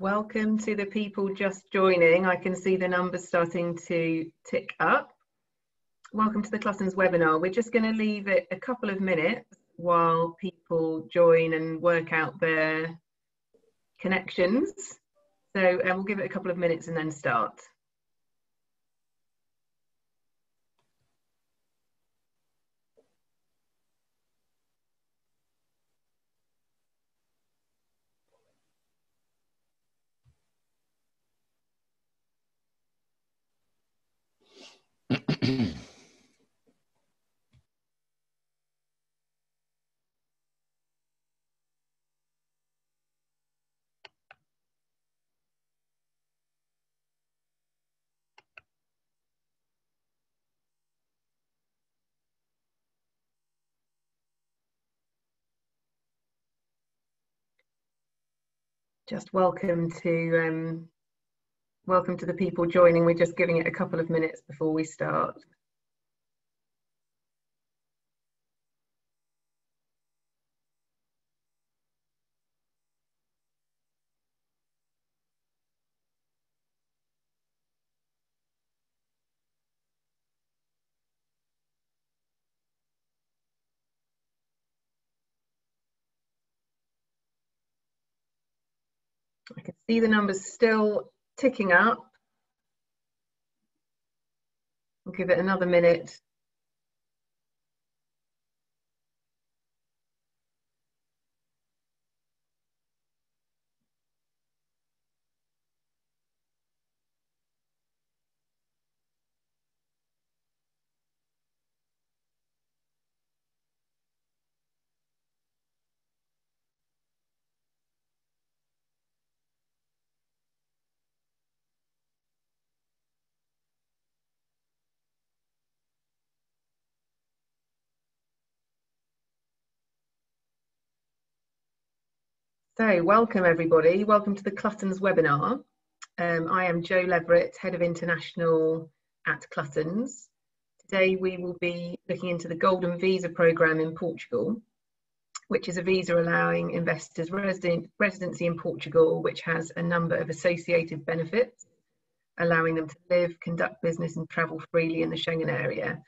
Welcome to the people just joining. I can see the numbers starting to tick up. Welcome to the Cluttons webinar. We're just going to leave it a couple of minutes while people join and work out their connections. So um, we'll give it a couple of minutes and then start. Just welcome to um, welcome to the people joining. We're just giving it a couple of minutes before we start. See the numbers still ticking up. I'll give it another minute So, welcome everybody. Welcome to the Cluttons webinar. Um, I am Jo Leverett, Head of International at Cluttons. Today we will be looking into the Golden Visa Programme in Portugal, which is a visa allowing investors resident, residency in Portugal, which has a number of associated benefits, allowing them to live, conduct business and travel freely in the Schengen area.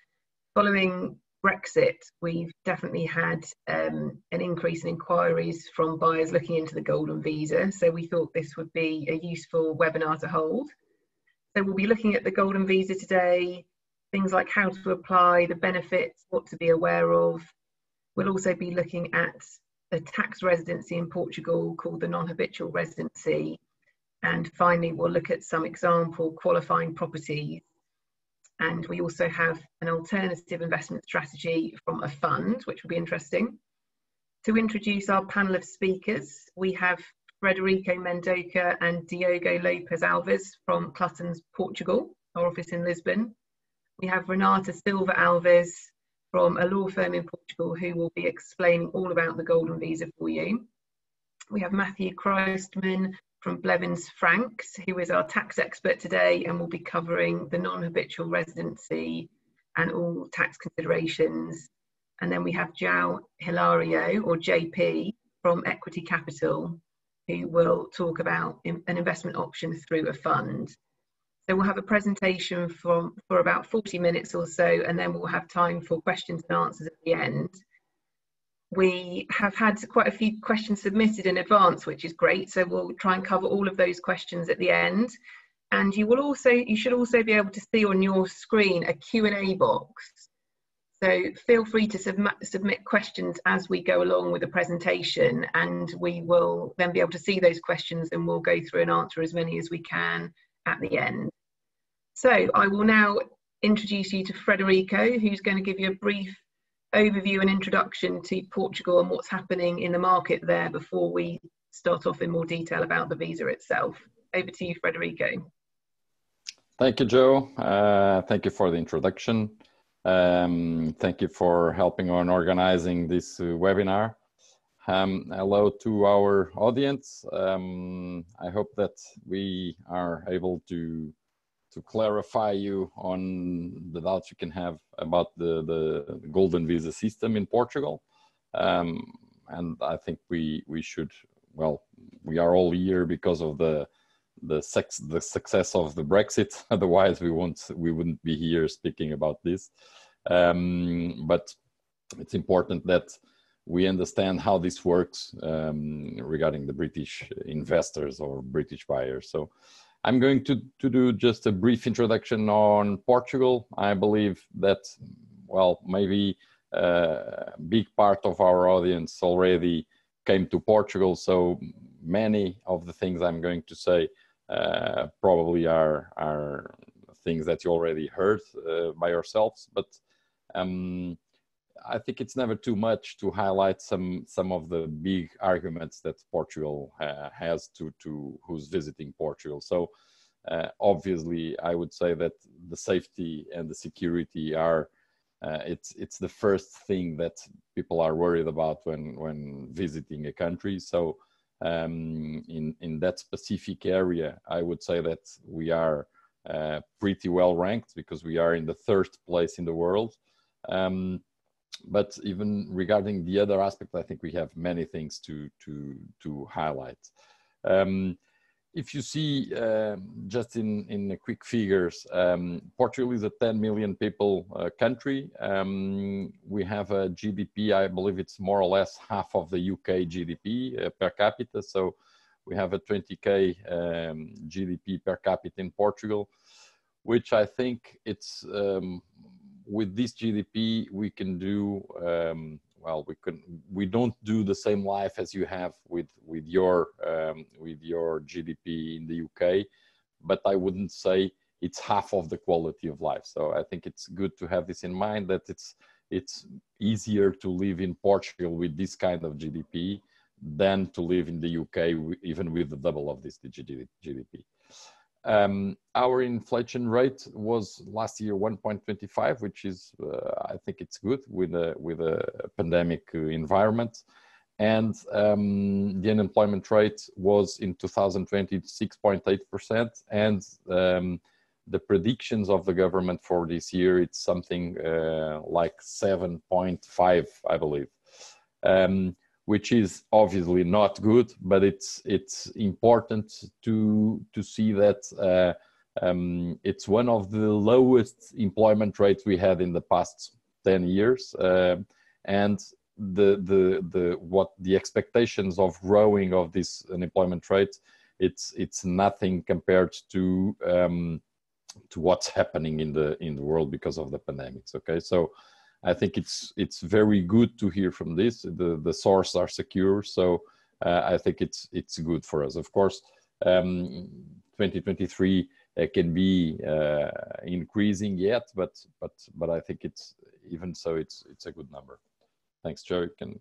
Following Brexit, we've definitely had um, an increase in inquiries from buyers looking into the golden visa. So we thought this would be a useful webinar to hold. So we'll be looking at the golden visa today, things like how to apply, the benefits, what to be aware of. We'll also be looking at a tax residency in Portugal called the non-habitual residency. And finally, we'll look at some example qualifying properties and we also have an alternative investment strategy from a fund, which will be interesting. To introduce our panel of speakers, we have Frederico Mendonça and Diogo Lopes Alves from Cluttons, Portugal, our office in Lisbon. We have Renata Silva Alves from a law firm in Portugal who will be explaining all about the Golden Visa for you. We have Matthew Christman from Blevins Franks, who is our tax expert today and will be covering the non-habitual residency and all tax considerations. And then we have João Hilario, or JP, from Equity Capital, who will talk about an investment option through a fund. So we'll have a presentation from, for about 40 minutes or so, and then we'll have time for questions and answers at the end we have had quite a few questions submitted in advance, which is great. So we'll try and cover all of those questions at the end. And you will also, you should also be able to see on your screen a Q&A box. So feel free to submit, submit questions as we go along with the presentation and we will then be able to see those questions and we'll go through and answer as many as we can at the end. So I will now introduce you to Frederico, who's going to give you a brief overview and introduction to Portugal and what's happening in the market there before we start off in more detail about the visa itself. Over to you, Frederico. Thank you, Joe. Uh, thank you for the introduction. Um, thank you for helping on organizing this uh, webinar. Um, hello to our audience. Um, I hope that we are able to to clarify you on the doubts you can have about the, the golden visa system in Portugal. Um, and I think we, we should, well, we are all here because of the the sex the success of the Brexit. Otherwise, we won't we wouldn't be here speaking about this. Um, but it's important that we understand how this works um, regarding the British investors or British buyers. So I'm going to, to do just a brief introduction on Portugal. I believe that, well, maybe a big part of our audience already came to Portugal. So many of the things I'm going to say uh, probably are, are things that you already heard uh, by yourselves. But um, I think it's never too much to highlight some some of the big arguments that Portugal uh, has to to who's visiting Portugal. So uh, obviously, I would say that the safety and the security are uh, it's it's the first thing that people are worried about when when visiting a country. So um, in in that specific area, I would say that we are uh, pretty well ranked because we are in the third place in the world. Um, but even regarding the other aspect, I think we have many things to to to highlight. Um, if you see um, just in in quick figures, um, Portugal is a 10 million people uh, country. Um, we have a GDP, I believe it's more or less half of the UK GDP uh, per capita. So we have a 20k um, GDP per capita in Portugal, which I think it's um, with this GDP, we can do um, well. We can we don't do the same life as you have with with your um, with your GDP in the UK, but I wouldn't say it's half of the quality of life. So I think it's good to have this in mind that it's it's easier to live in Portugal with this kind of GDP than to live in the UK even with the double of this GDP. Um, our inflation rate was last year 1.25, which is, uh, I think it's good with a, with a pandemic environment. And um, the unemployment rate was in 2020 6.8%. And um, the predictions of the government for this year, it's something uh, like 7.5, I believe. Um, which is obviously not good, but it's it's important to to see that uh, um, it's one of the lowest employment rates we had in the past 10 years, uh, and the the the what the expectations of growing of this unemployment rate it's it's nothing compared to um, to what's happening in the in the world because of the pandemics. Okay, so I think it's it's very good to hear from this. The the sources are secure, so uh, I think it's it's good for us. Of course, um, 2023 uh, can be uh, increasing yet, but but but I think it's even so it's it's a good number. Thanks, Joe. Can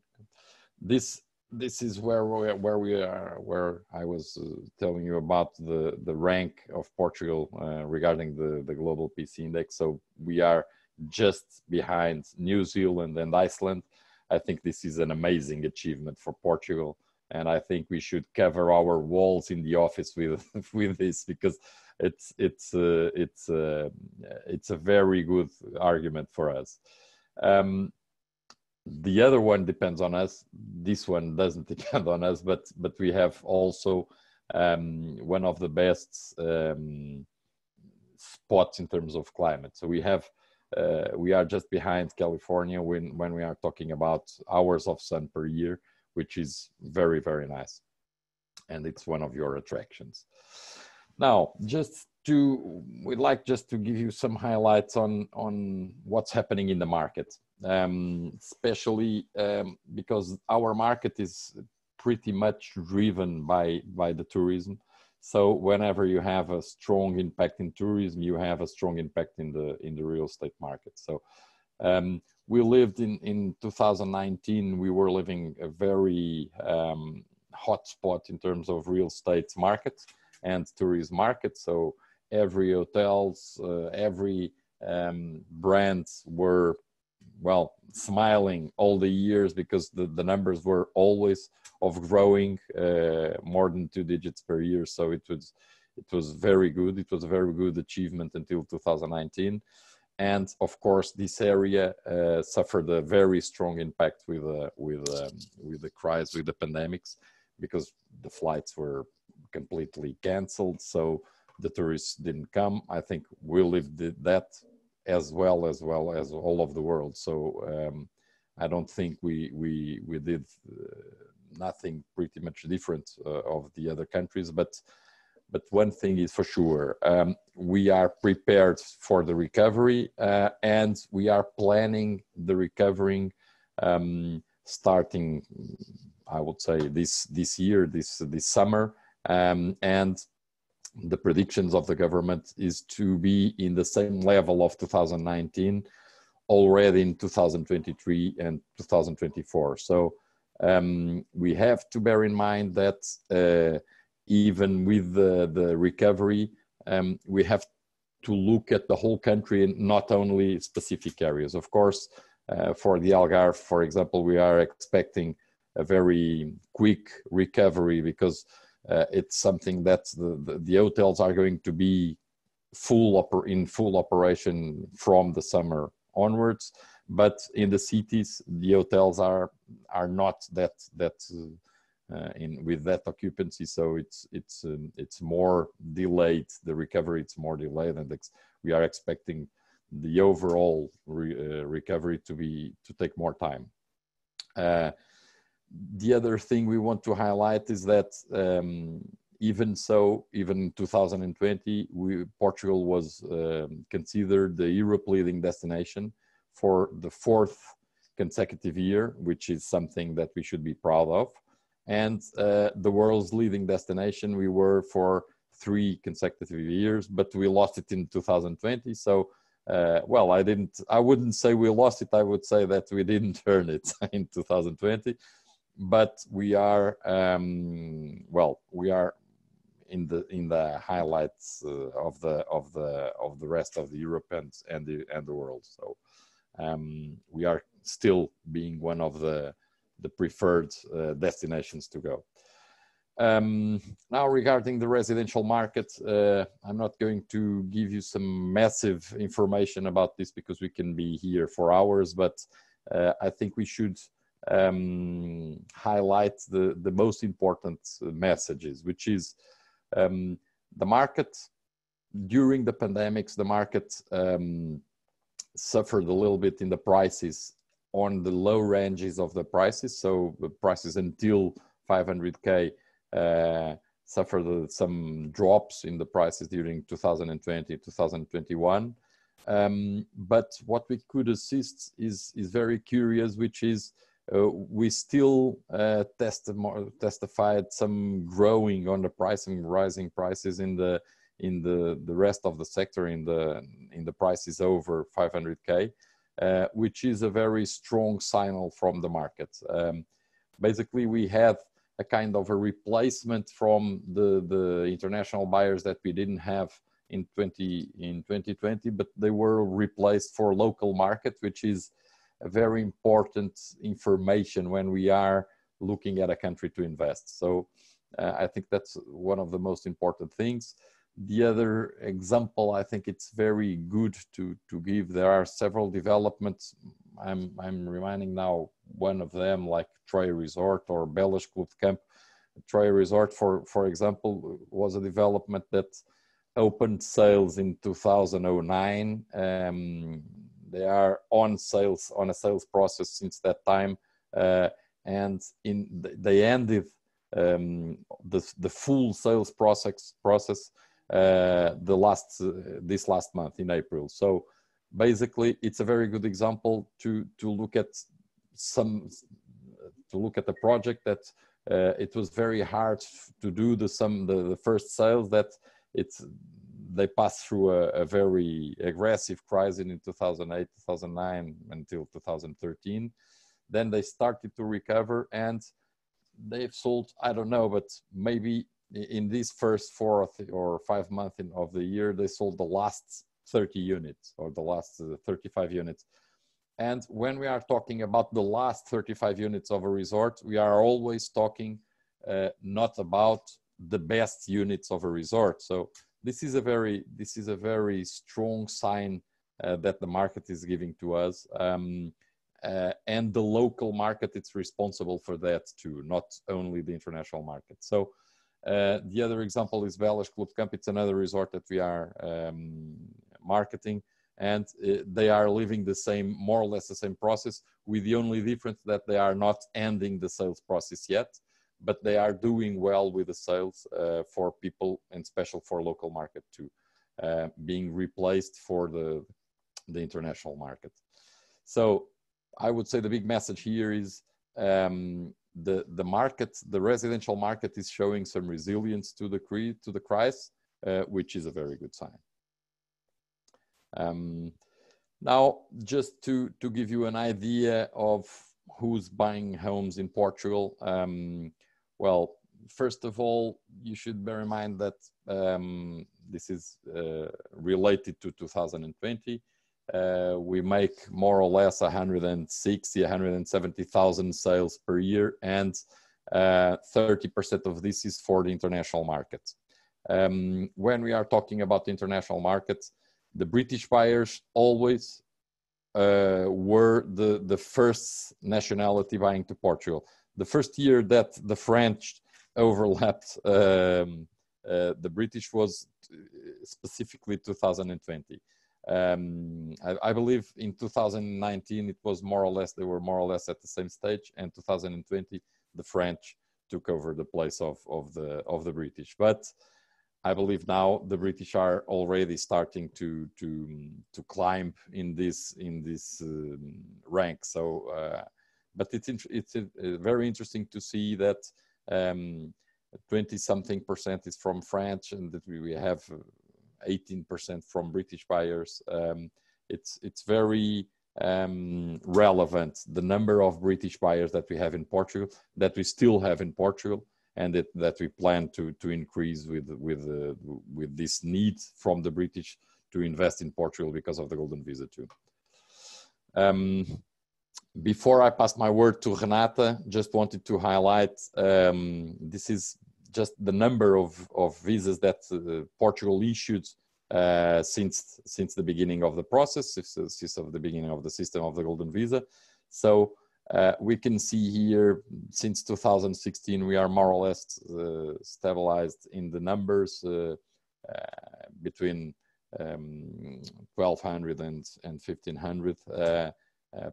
this this is where we where we are where I was uh, telling you about the the rank of Portugal uh, regarding the the global Peace index. So we are just behind New Zealand and Iceland. I think this is an amazing achievement for Portugal, and I think we should cover our walls in the office with with this because it's it's uh, it's uh, it's a very good argument for us. Um, the other one depends on us. This one doesn't depend on us, but but we have also um, one of the best um, spots in terms of climate. So we have uh, we are just behind California when, when we are talking about hours of sun per year, which is very, very nice. And it's one of your attractions. Now, just to, we'd like just to give you some highlights on, on what's happening in the market, um, especially um, because our market is pretty much driven by, by the tourism. So whenever you have a strong impact in tourism, you have a strong impact in the in the real estate market. So um, we lived in in 2019. We were living a very um, hot spot in terms of real estate market and tourism market. So every hotels, uh, every um, brands were well smiling all the years because the, the numbers were always of growing uh, more than two digits per year so it was it was very good it was a very good achievement until 2019 and of course this area uh, suffered a very strong impact with uh, with um, with the crisis with the pandemics because the flights were completely canceled. So the tourists didn't come. I think we lived that as well as well as all of the world. So um, I don't think we we we did uh, nothing pretty much different uh, of the other countries, but but one thing is for sure um, we are prepared for the recovery uh, and we are planning the recovering um, starting i would say this this year this this summer um, and the predictions of the government is to be in the same level of 2019 already in 2023 and 2024 so um, we have to bear in mind that uh, even with the, the recovery, um, we have to look at the whole country and not only specific areas. Of course, uh, for the Algarve, for example, we are expecting a very quick recovery because uh, it's something that the, the, the, hotels are going to be full in full operation from the summer onwards. But in the cities, the hotels are are not that that uh, uh, in with that occupancy. So it's it's um, it's more delayed. The recovery it's more delayed, and we are expecting the overall re, uh, recovery to be to take more time. The other thing we want to highlight is that um, even so, even in 2020, we, Portugal was um, considered the Europe leading destination for the fourth consecutive year, which is something that we should be proud of. And uh, the world's leading destination we were for three consecutive years but we lost it in 2020 so uh, well i didn't i wouldn't say we lost it. I would say that we didn't earn it in 2020 but we are um, well we are in the in the highlights uh, of the of the of the rest of the Europe and and the and the world. So um, we are still being one of the the preferred uh, destinations to go. Um, now, regarding the residential market, uh, I'm not going to give you some massive information about this because we can be here for hours, but uh, I think we should um, highlight the, the most important messages, which is um, the market during the pandemics, the market um, suffered a little bit in the prices on the low ranges of the prices. So the prices until 500k uh, suffered some drops in the prices during 2020, 2021. Um, but what we could assist is is very curious, which is uh, we still uh, test testified some growing on the pricing, rising prices in the in the the rest of the sector in the in the prices over 500k. Uh, which is a very strong signal from the market. Um, basically, we had a kind of a replacement from the, the international buyers that we didn't have in 20 in 2020, but they were replaced for local market, which is very important information when we are looking at a country to invest. So uh, I think that's one of the most important things. The other example i think it's very good to to give. There are several developments. I'm i'm reminding now one of them like Troia resort or belas camp. Troia resort for for example was a development that opened sales in 2009 um, they are on sales on a sales process since that time uh, and in they ended um, the, the full sales process process uh, the last uh, this last month in April. So basically, it's a very good example to to look at some to look at the project that uh, it was very hard to do the some the, the first sales that it's they passed through a, a, very aggressive crisis in 2008 2009 until 2013 then they started to recover and they've sold i don't know but maybe in this first four or five months of the year, they sold the last 30 units or the last uh, 35 units. And when we are talking about the last 35 units of a resort, we are always talking uh, not about the best units of a resort. So this is a very this is a very strong sign uh, that the market is giving to us. Um, uh, and the local market it's responsible for that too not only the international market so uh, the other example is Belas Club Camp. It's another resort that we are um, marketing, and uh, they are living the same, more or less the same process, with the only difference that they are not ending the sales process yet, but they are doing well with the sales uh, for people and special for local market too, uh, being replaced for the the international market. So I would say the big message here is um, the the market, the residential market, is showing some resilience to the cre- to the crisis, uh, which is a very good sign. Um, now, just to to give you an idea of who's buying homes in Portugal, um, well, first of all, you should bear in mind that um, this is uh, related to 2020 uh, we make more or less 160, 170,000 sales per year, and 30% uh, of this is for the international market. Um, when we are talking about the international markets, the British buyers always uh, were the, the first nationality buying to Portugal. The first year that the French overlapped um, uh, the British was uh, specifically 2020. Um, I, I, believe in 2019 it was more or less they were more or less at the same stage, and 2020 the French took over the place of of the of the British. But I believe now the British are already starting to to to climb in this in this um, rank. So, uh, but it's it's uh, very interesting to see that. Um, 20 something percent is from France and that we, have 18% from British buyers. Um, it's it's very um, relevant the number of British buyers that we have in Portugal, that we still have in Portugal, and that, that we plan to to increase with with uh, with this need from the British to invest in Portugal because of the golden visa too. Um, before I pass my word to Renata, just wanted to highlight um, this is just the number of, of visas that uh, Portugal issued uh, since since the beginning of the process, since, since of the beginning of the system of the golden visa. So uh, we can see here since 2016 we are more or less uh, stabilized in the numbers uh, uh, between um, 1200 and, and 1500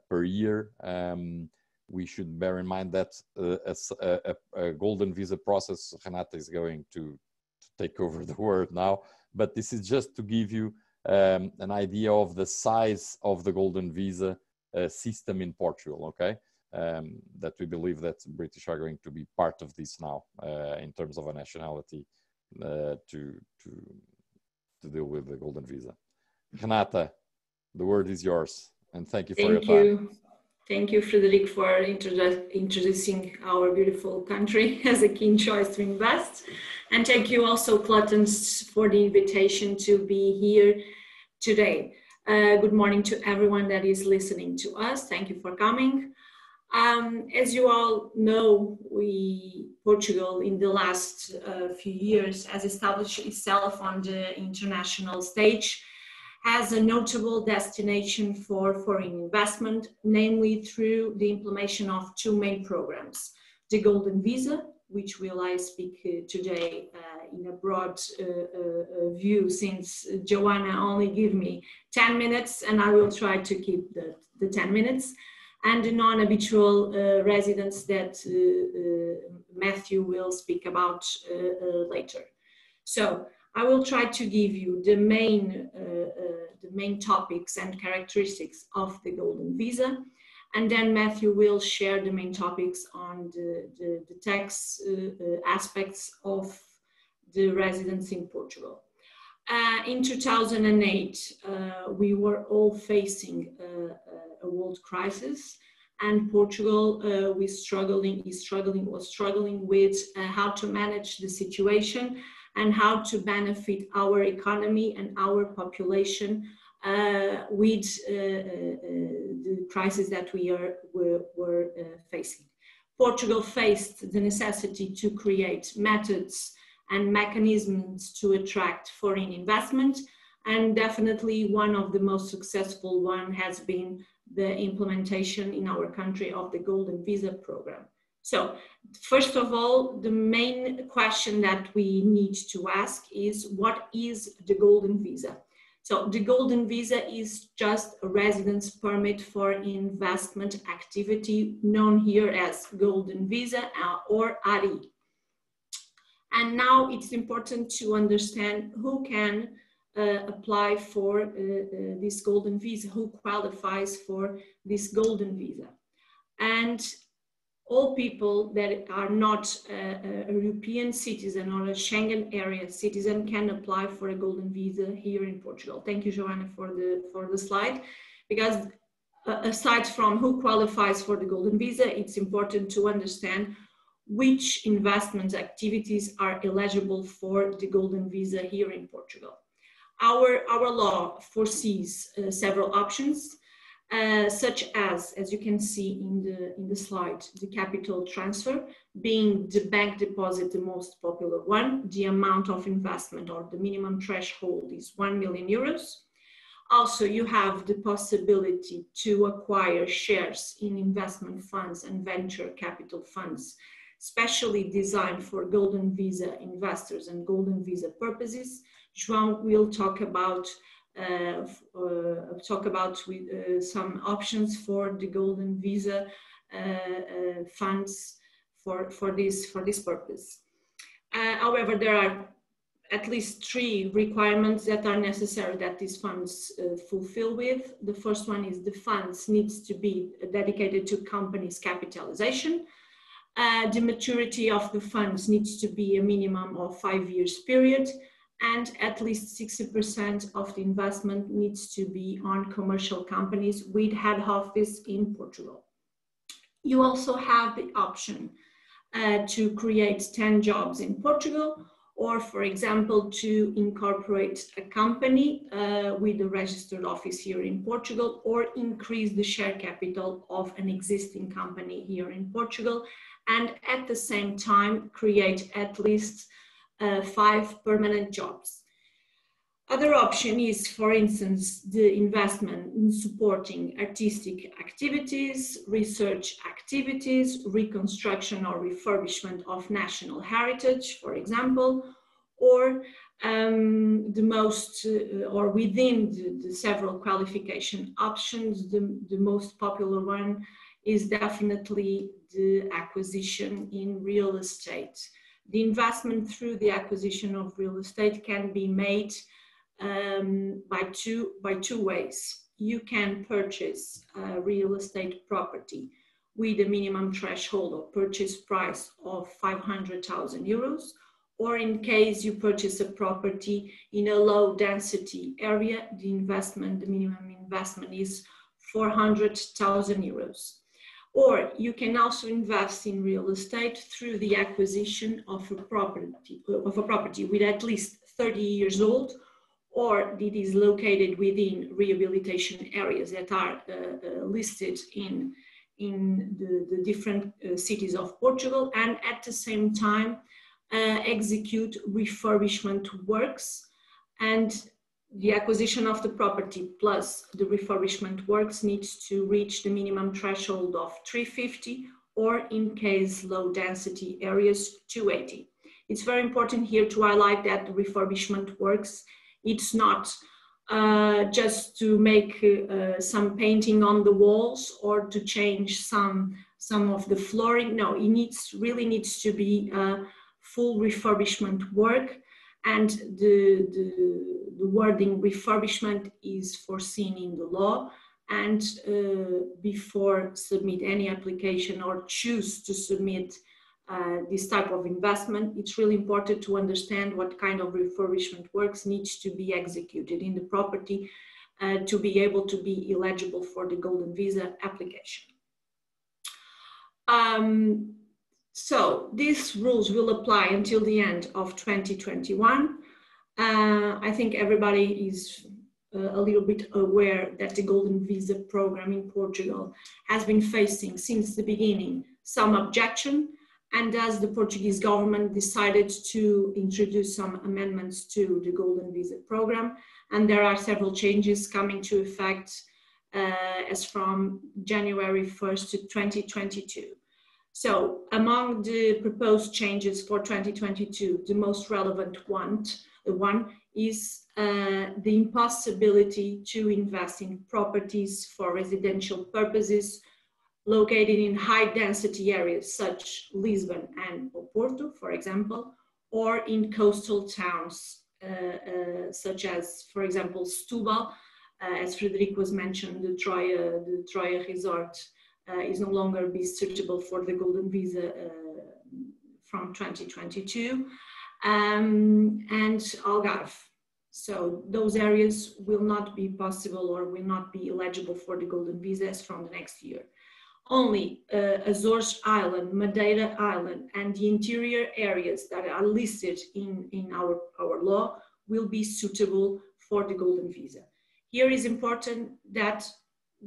per year. Um, we should bear in mind that uh, a, a, a, golden visa process, Renata is going to, to, take over the word now, but this is just to give you um, an idea of the size of the golden visa uh, system in Portugal, okay? Um, that we believe that British are going to be part of this now uh, in terms of a nationality uh, to, to, to deal with the golden visa. Renata, the word is yours and thank you for thank your time. You. Thank you, Frederic, for introdu introducing our beautiful country as a keen choice to invest. And thank you also, Cluttons, for the invitation to be here today. Uh, good morning to everyone that is listening to us. Thank you for coming. Um, as you all know, we Portugal in the last uh, few years has established itself on the international stage as a notable destination for foreign investment, namely through the implementation of two main programs. The Golden Visa, which will I speak uh, today uh, in a broad uh, uh, view since Joanna only gave me 10 minutes and I will try to keep the, the 10 minutes and the non-habitual uh, residents that uh, Matthew will speak about later. So I will try to give you the main, uh, uh, the main topics and characteristics of the Golden Visa. And then Matthew will share the main topics on the, the, the tax uh, uh aspects of the residents in Portugal. Uh, in 2008, uh, we were all facing a world crisis and Portugal uh, was struggling, is struggling, was struggling with uh, how to manage the situation and how to benefit our economy and our population uh, with uh, uh, the crisis that we are were, were uh, facing. Portugal faced the necessity to create methods and mechanisms to attract foreign investment and definitely one of the most successful one has been the implementation in our country of the Golden Visa program. So, first of all, the main question that we need to ask is what is the Golden Visa? So, the Golden Visa is just a residence permit for investment activity known here as Golden Visa uh, or ARI. And now it's important to understand who can uh, apply for uh, uh, this golden visa, who qualifies for this golden visa. And all people that are not a, a, European citizen or a Schengen area citizen can apply for a golden visa here in Portugal. Thank you, Joanna, for the, for the slide. Because uh, aside from who qualifies for the golden visa, it's important to understand which investment activities are eligible for the golden visa here in Portugal. Our, our law foresees uh, several options, uh, such as, as you can see in the, in the slide, the capital transfer, being the bank deposit the most popular one. The amount of investment or the minimum threshold is 1 million euros. Also, you have the possibility to acquire shares in investment funds and venture capital funds, specially designed for Golden Visa investors and Golden Visa purposes, João will talk about talk about with, uh, some options for the golden visa uh, uh, funds for, for this for this purpose. Uh, however, there are at least three requirements that are necessary that these funds fulfill with. The first one is the funds needs to be dedicated to companies capitalization. the maturity of the funds needs to be a minimum of five years period and at least 60% of the investment needs to be on commercial companies with head office in Portugal. You also have the option uh, to create 10 jobs in Portugal, or for example, to incorporate a company uh, with a registered office here in Portugal, or increase the share capital of an existing company here in Portugal, and at the same time create at least uh, five permanent jobs. Other option is, for instance, the investment in supporting artistic activities, research activities, reconstruction or refurbishment of national heritage, for example, or um, the most, uh, or within the, the, several qualification options, the, the most popular one is definitely the acquisition in real estate the investment through the acquisition of real estate can be made um, by, two, by two ways. You can purchase a real estate property with a minimum threshold or purchase price of 500,000 euros, or in case you purchase a property in a low density area, the investment, the minimum investment is 400,000 euros. Or you can also invest in real estate through the acquisition of a property, of a property with at least 30 years old, or it is located within rehabilitation areas that are uh, uh, listed in, in the, the different uh, cities of Portugal, and at the same time uh, execute refurbishment works. And the acquisition of the property plus the refurbishment works needs to reach the minimum threshold of 350 or in case low density areas 280. It's very important here to highlight that the refurbishment works, it's not uh, just to make uh, some painting on the walls or to change some, some of the flooring. No, it needs, really needs to be uh, full refurbishment work and the, the, the wording refurbishment is foreseen in the law and uh, before submit any application or choose to submit uh, this type of investment, it's really important to understand what kind of refurbishment works needs to be executed in the property uh, to be able to be eligible for the golden visa application. Um, so these rules will apply until the end of 2021. Uh, I think everybody is uh, a little bit aware that the Golden Visa program in Portugal has been facing since the beginning some objection and as the Portuguese government decided to introduce some amendments to the Golden Visa program and there are several changes coming to effect as from January 1st to 2022. So among the proposed changes for 2022, the most relevant one, one is uh, the impossibility to invest in properties for residential purposes located in high density areas such Lisbon and Oporto, for example, or in coastal towns uh, uh, such as, for example, Setúbal, uh, as Frederico was mentioned, the Troia, the Troia resort is no longer be suitable for the golden visa uh, from 2022, um, and Algarve. So those areas will not be possible or will not be eligible for the golden visas from the next year. Only uh, Azores Island, Madeira Island, and the interior areas that are listed in, in our, our law will be suitable for the golden visa. Here is important that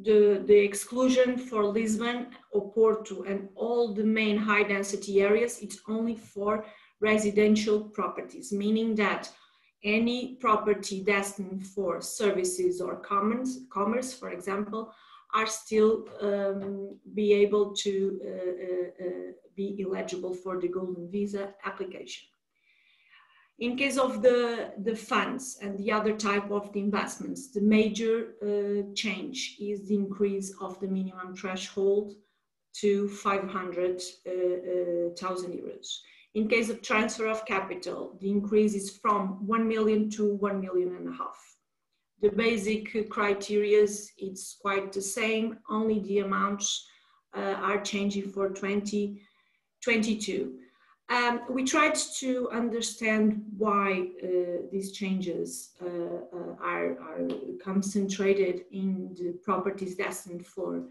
the, the exclusion for Lisbon, Oporto, and all the main high density areas, it's only for residential properties, meaning that any property destined for services or commerce, commerce for example, are still um, be able to uh, uh, uh, be eligible for the golden visa application. In case of the, the funds and the other type of the investments, the major uh, change is the increase of the minimum threshold to 500,000 uh, uh, euros. In case of transfer of capital, the increase is from 1 million to 1 million and a half. The basic criteria, it's quite the same, only the amounts uh, are changing for 2022. Um, we tried to understand why uh, these changes uh, uh, are, are, concentrated in the properties destined for,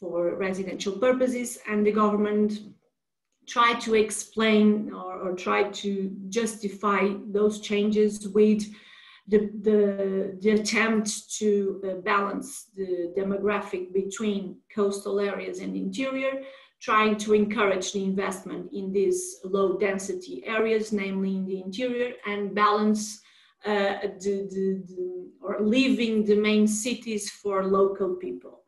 for residential purposes and the government tried to explain or, or tried to justify those changes with the, the, the attempt to uh, balance the demographic between coastal areas and interior trying to encourage the investment in these low density areas, namely in the interior, and balance uh, the, the, the, or leaving the main cities for local people.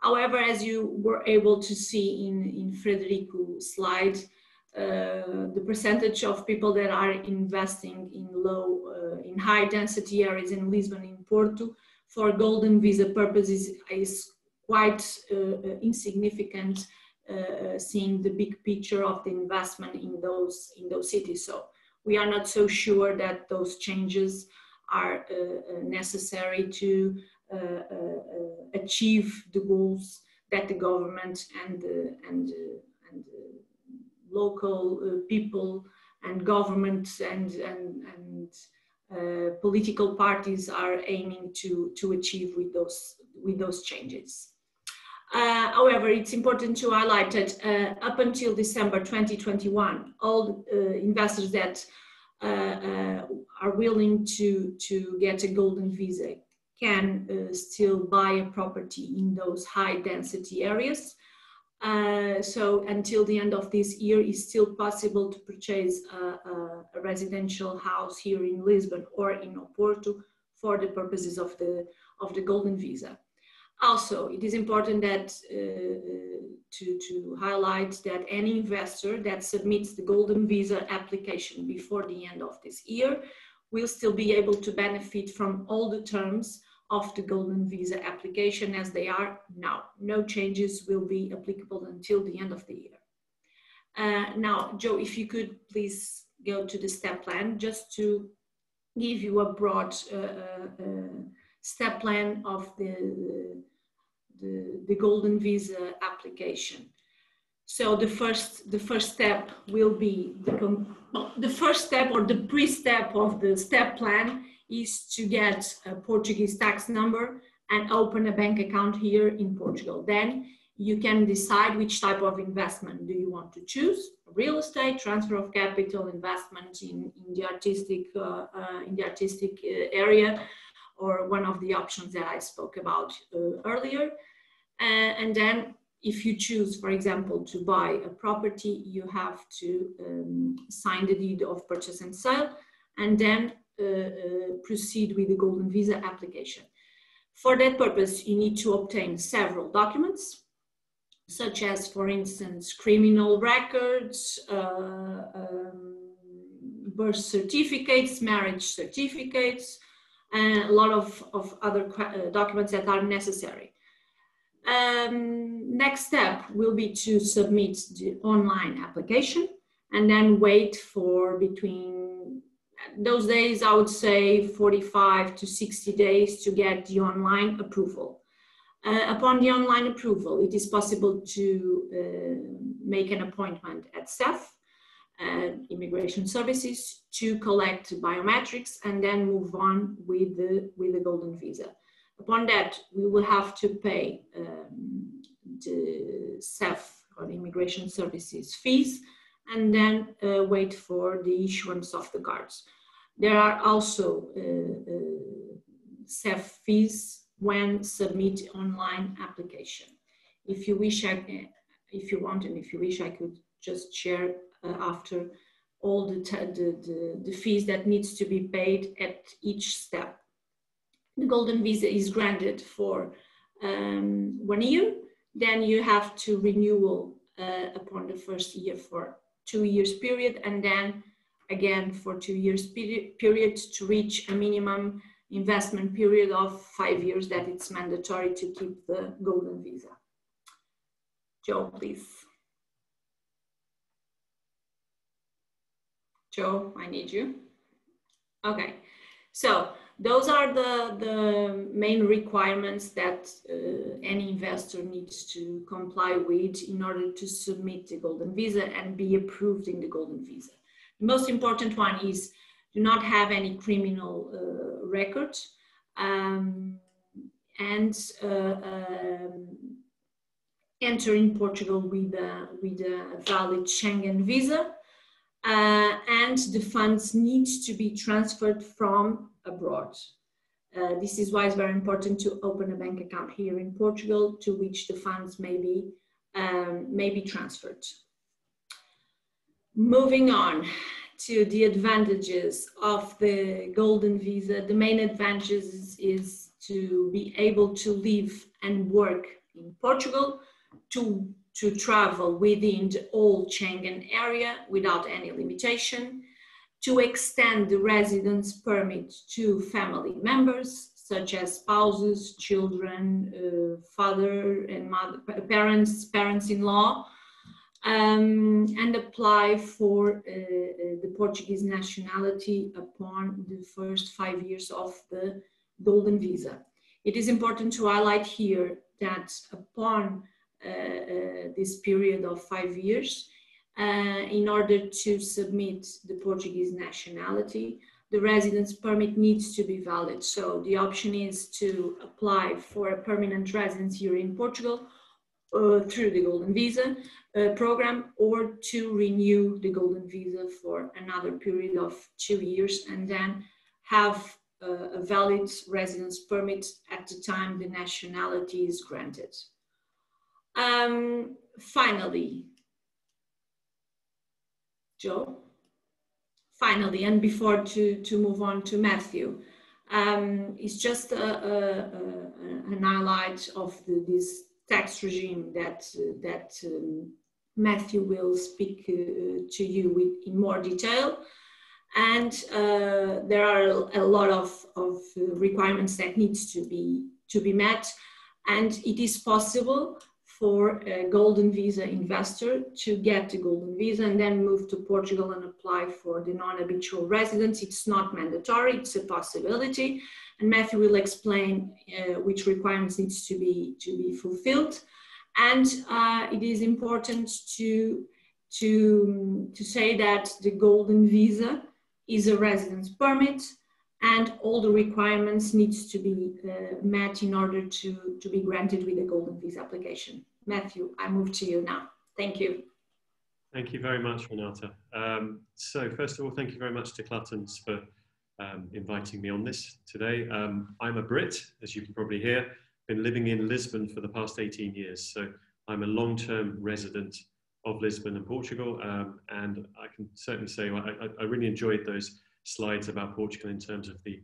However, as you were able to see in, in Frederico's slide, uh, the percentage of people that are investing in low, uh, in high density areas in Lisbon and Porto for golden visa purposes is quite uh, uh insignificant uh, seeing the big picture of the investment in those in those cities. So we are not so sure that those changes are uh, uh necessary to uh, uh, achieve the goals that the government and and and local people and governments and and and uh, political parties are aiming to to achieve with those with those changes. Uh, however, it's important to highlight that uh, up until December 2021, all uh, investors that uh, uh, are willing to, to get a golden visa can uh, still buy a property in those high density areas. so until the end of this year, it's still possible to purchase a, a, a residential house here in Lisbon or in Oporto for the purposes of the, of the golden visa. Also, it is important that uh, to, to highlight that any investor that submits the golden visa application before the end of this year will still be able to benefit from all the terms of the golden visa application as they are now. No changes will be applicable until the end of the year. Uh, now, Joe, if you could please go to the step plan just to give you a broad uh, uh, uh step plan of the, the, the golden visa application. So the first, the first step will be, the, the first step or the pre-step of the step plan is to get a Portuguese tax number and open a bank account here in Portugal. Then you can decide which type of investment do you want to choose real estate transfer of capital investment in, in the artistic uh, uh, in the artistic uh, area or one of the options that i spoke about uh, earlier and then if you choose, for example, to buy a property, you have to um, sign the deed of purchase and sale and then uh, uh, proceed with the golden visa application. For that purpose, you need to obtain several documents, such as, for instance, criminal records, uh, um, birth certificates, marriage certificates, and a lot of, of other uh, documents that are necessary. Um, next step will be to submit the online application and then wait for between those days, I would say 45 to 60 days to get the online approval. Uh, upon the online approval, it is possible to uh, make an appointment at SEF, uh, Immigration Services, to collect biometrics and then move on with the, with the Golden Visa. Upon that, we will have to pay um, the SEF or the Immigration Services fees and then uh, wait for the issuance of the cards. There are also uh, uh, fees when submit online application. If you wish, I, if you want and if you wish, I could just share uh, after all the, the, the, the fees that needs to be paid at each step. The golden visa is granted for um, one year. Then you have to renewal uh, upon the first year for two years period and then again for two years period to reach a minimum investment period of five years that it's mandatory to keep the golden visa. Joe, please. Joe, I need you. Okay, so those are the, the main requirements that uh, any investor needs to comply with in order to submit the golden visa and be approved in the golden visa. The most important one is do not have any criminal uh, record um, and uh, um, enter in Portugal with a, with a valid Schengen visa uh, and the funds need to be transferred from abroad. Uh, this is why it's very important to open a bank account here in Portugal to which the funds may be, um, may be transferred. Moving on to the advantages of the golden visa, the main advantages is to be able to live and work in Portugal, to, to travel within the whole Schengen area without any limitation, to extend the residence permit to family members, such as spouses, children, uh, father and mother, parents, parents-in-law, um, and apply for uh, the Portuguese nationality upon the first five years of the golden visa. It is important to highlight here that upon uh, uh this period of five years, uh, in order to submit the Portuguese nationality, the residence permit needs to be valid. So the option is to apply for a permanent residence here in Portugal uh, through the Golden Visa uh, program or to renew the Golden Visa for another period of two years and then have uh, a valid residence permit at the time the nationality is granted. Um, finally, Joe. Finally, and before to, to move on to Matthew, um, it's just a, a, a, an highlight of the, this tax regime that, uh, that um, Matthew will speak uh, to you with, in more detail. And uh, there are a lot of, of requirements that needs to be, to be met. And it is possible for a golden visa investor to get the golden visa and then move to Portugal and apply for the non-habitual residence. It's not mandatory, it's a possibility. And Matthew will explain uh, which requirements needs to be, to be fulfilled. And uh, it is important to, to, to say that the golden visa is a residence permit and all the requirements needs to be uh, met in order to, to be granted with a golden visa application. Matthew, I move to you now. Thank you. Thank you very much, Renata. Um, so first of all, thank you very much to Cluttons for um, inviting me on this today. Um, I'm a Brit, as you can probably hear, been living in Lisbon for the past 18 years. So I'm a long-term resident of Lisbon and Portugal. Um, and I can certainly say I, I, really enjoyed those slides about Portugal in terms of the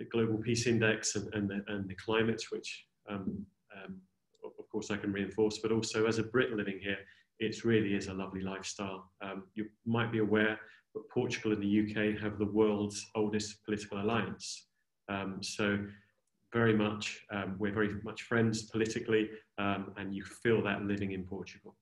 the Global Peace Index and, and, the, and the climate, which um, um, of course I can reinforce, but also as a Brit living here, it really is a lovely lifestyle. Um, you might be aware that Portugal and the UK have the world's oldest political alliance. Um, so very much, um, we're very much friends politically, um, and you feel that living in Portugal.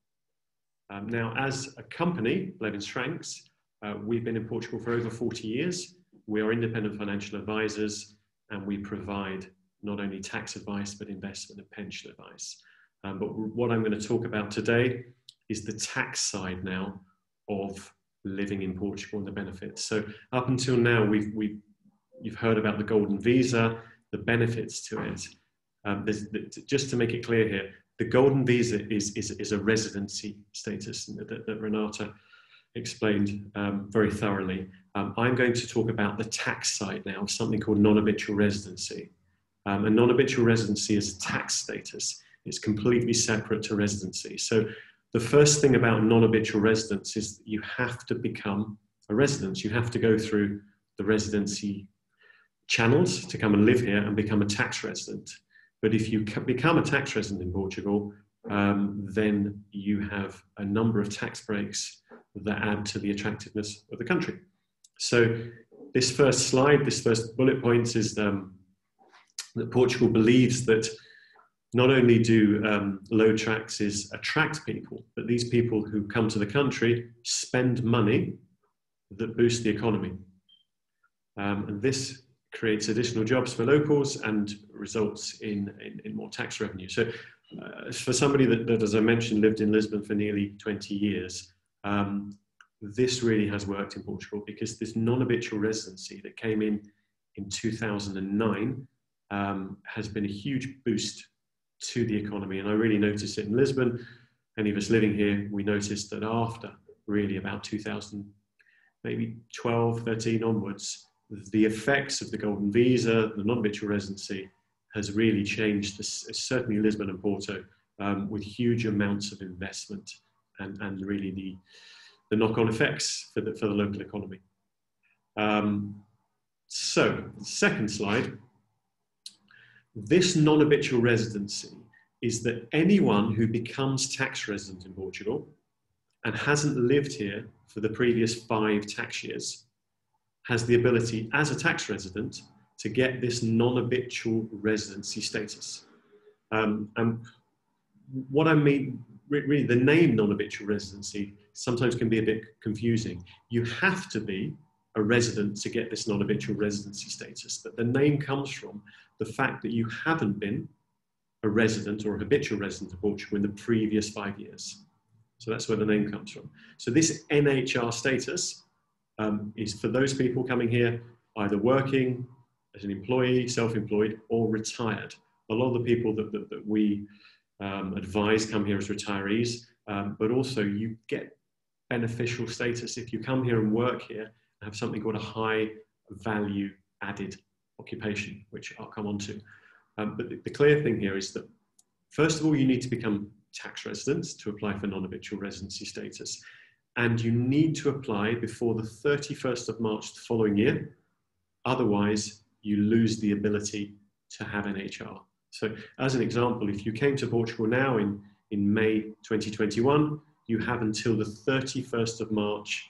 Um, now, as a company, Blevins Franks, uh, we've been in Portugal for over 40 years. We are independent financial advisors, and we provide not only tax advice, but investment and pension advice. Um, but what I'm going to talk about today is the tax side now of living in Portugal and the benefits. So up until now, we've, we've you've heard about the golden visa, the benefits to it. Um, just to make it clear here, the golden visa is, is, is a residency status that, that Renata explained um, very thoroughly. Um, I'm going to talk about the tax side now, something called non-habitual residency. Um, a non-habitual residency is a tax status. It's completely separate to residency. So the first thing about non-habitual residence is that you have to become a resident. You have to go through the residency channels to come and live here and become a tax resident. But if you become a tax resident in Portugal, um, then you have a number of tax breaks that add to the attractiveness of the country. So this first slide, this first bullet point is um, that Portugal believes that not only do um, low taxes attract people, but these people who come to the country spend money that boosts the economy. Um, and this creates additional jobs for locals and results in, in, in more tax revenue. So uh, for somebody that, that, as I mentioned, lived in Lisbon for nearly 20 years, um, this really has worked in Portugal because this non-habitual residency that came in in 2009 um, has been a huge boost to the economy. And I really noticed it in Lisbon. Any of us living here, we noticed that after really about 2000, maybe 12, 13 onwards, the effects of the golden visa, the non-habitual residency, has really changed, this, certainly Lisbon and Porto, um, with huge amounts of investment and, and really the, the knock-on effects for the, for the local economy. Um, so, second slide. This non-habitual residency is that anyone who becomes tax resident in Portugal and hasn't lived here for the previous five tax years has the ability as a tax resident to get this non-habitual residency status. Um, and what I mean, really, the name non-habitual residency sometimes can be a bit confusing. You have to be a resident to get this non-habitual residency status. But the name comes from the fact that you haven't been a resident or a habitual resident of Portugal in the previous five years. So that's where the name comes from. So this NHR status um, is for those people coming here either working as an employee, self-employed, or retired. A lot of the people that, that, that we um, advise come here as retirees, um, but also you get beneficial status if you come here and work here have something called a high value added occupation, which I'll come on to. Um, but the, the clear thing here is that, first of all, you need to become tax residents to apply for non-habitual residency status and you need to apply before the 31st of March the following year. Otherwise, you lose the ability to have NHR. So, as an example, if you came to Portugal now in, in May 2021, you have until the 31st of March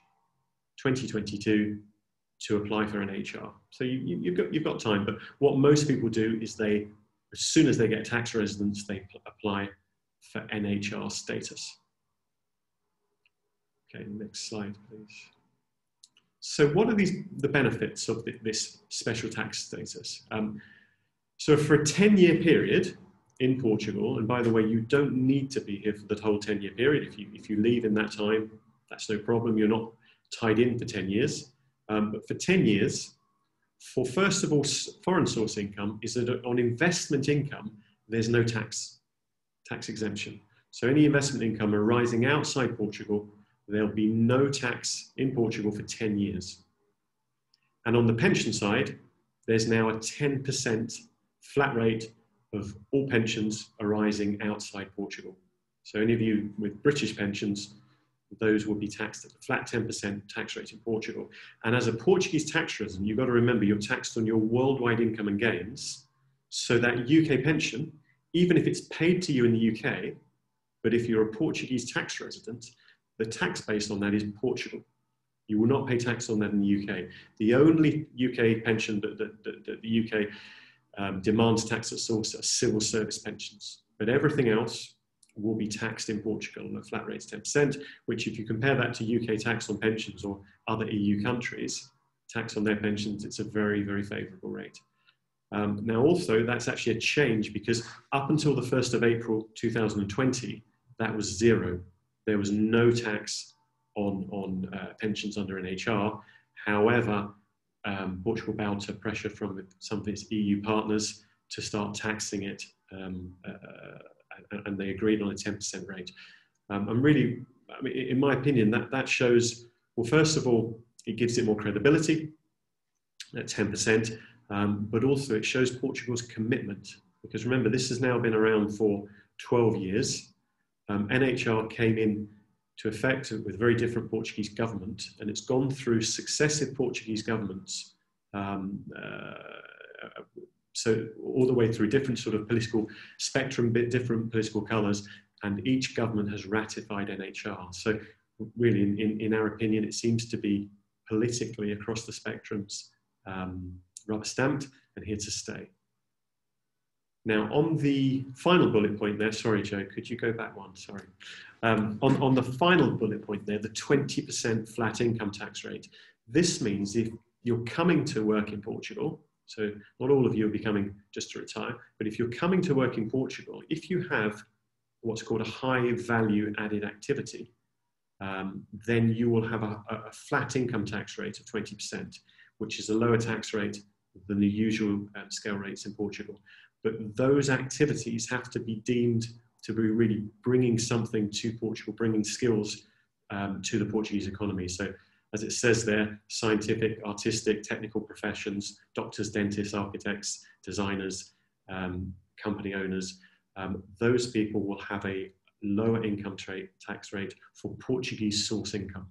2022 to apply for NHR. So you, have got, you've got time, but what most people do is they, as soon as they get tax residence, they apply for NHR status. Okay, next slide, please. So what are these, the benefits of the, this special tax status? Um, so for a 10-year period in Portugal, and by the way, you don't need to be here for the whole 10-year period. If you, if you leave in that time, that's no problem. You're not tied in for 10 years. Um, but for 10 years, for first of all, foreign source income is that on investment income, there's no tax, tax exemption. So any investment income arising outside Portugal there'll be no tax in Portugal for 10 years. And on the pension side, there's now a 10% flat rate of all pensions arising outside Portugal. So any of you with British pensions, those will be taxed at the flat 10% tax rate in Portugal. And as a Portuguese tax resident, you've got to remember you're taxed on your worldwide income and gains. So that UK pension, even if it's paid to you in the UK, but if you're a Portuguese tax resident, the tax base on that is Portugal. You will not pay tax on that in the UK. The only UK pension that, that, that, that the UK um, demands tax at source are civil service pensions. But everything else will be taxed in Portugal on a flat rate of 10%, which if you compare that to UK tax on pensions or other EU countries, tax on their pensions, it's a very, very favourable rate. Um, now also, that's actually a change because up until the 1st of April 2020, that was zero. There was no tax on, on uh, pensions under NHR. However, um, Portugal bowed to pressure from some of its EU partners to start taxing it, um, uh, and they agreed on a 10% rate. Um, I'm really, I mean, in my opinion, that, that shows, well, first of all, it gives it more credibility at 10%, um, but also it shows Portugal's commitment. Because remember, this has now been around for 12 years. Um, NHR came in to effect with a very different Portuguese government, and it's gone through successive Portuguese governments. Um, uh, so all the way through different sort of political spectrum, bit different political colours, and each government has ratified NHR. So really, in, in, in our opinion, it seems to be politically across the spectrums um, rubber stamped and here to stay. Now, on the final bullet point there, sorry, Joe, could you go back one? Sorry. Um, on, on the final bullet point there, the 20% flat income tax rate, this means if you're coming to work in Portugal, so not all of you will be coming just to retire, but if you're coming to work in Portugal, if you have what's called a high value added activity, um, then you will have a, a, flat income tax rate of 20%, which is a lower tax rate than the usual um, scale rates in Portugal. But those activities have to be deemed to be really bringing something to Portugal, bringing skills um, to the Portuguese economy. So, as it says there, scientific, artistic, technical professions, doctors, dentists, architects, designers, um, company owners, um, those people will have a lower income tax rate for Portuguese source income.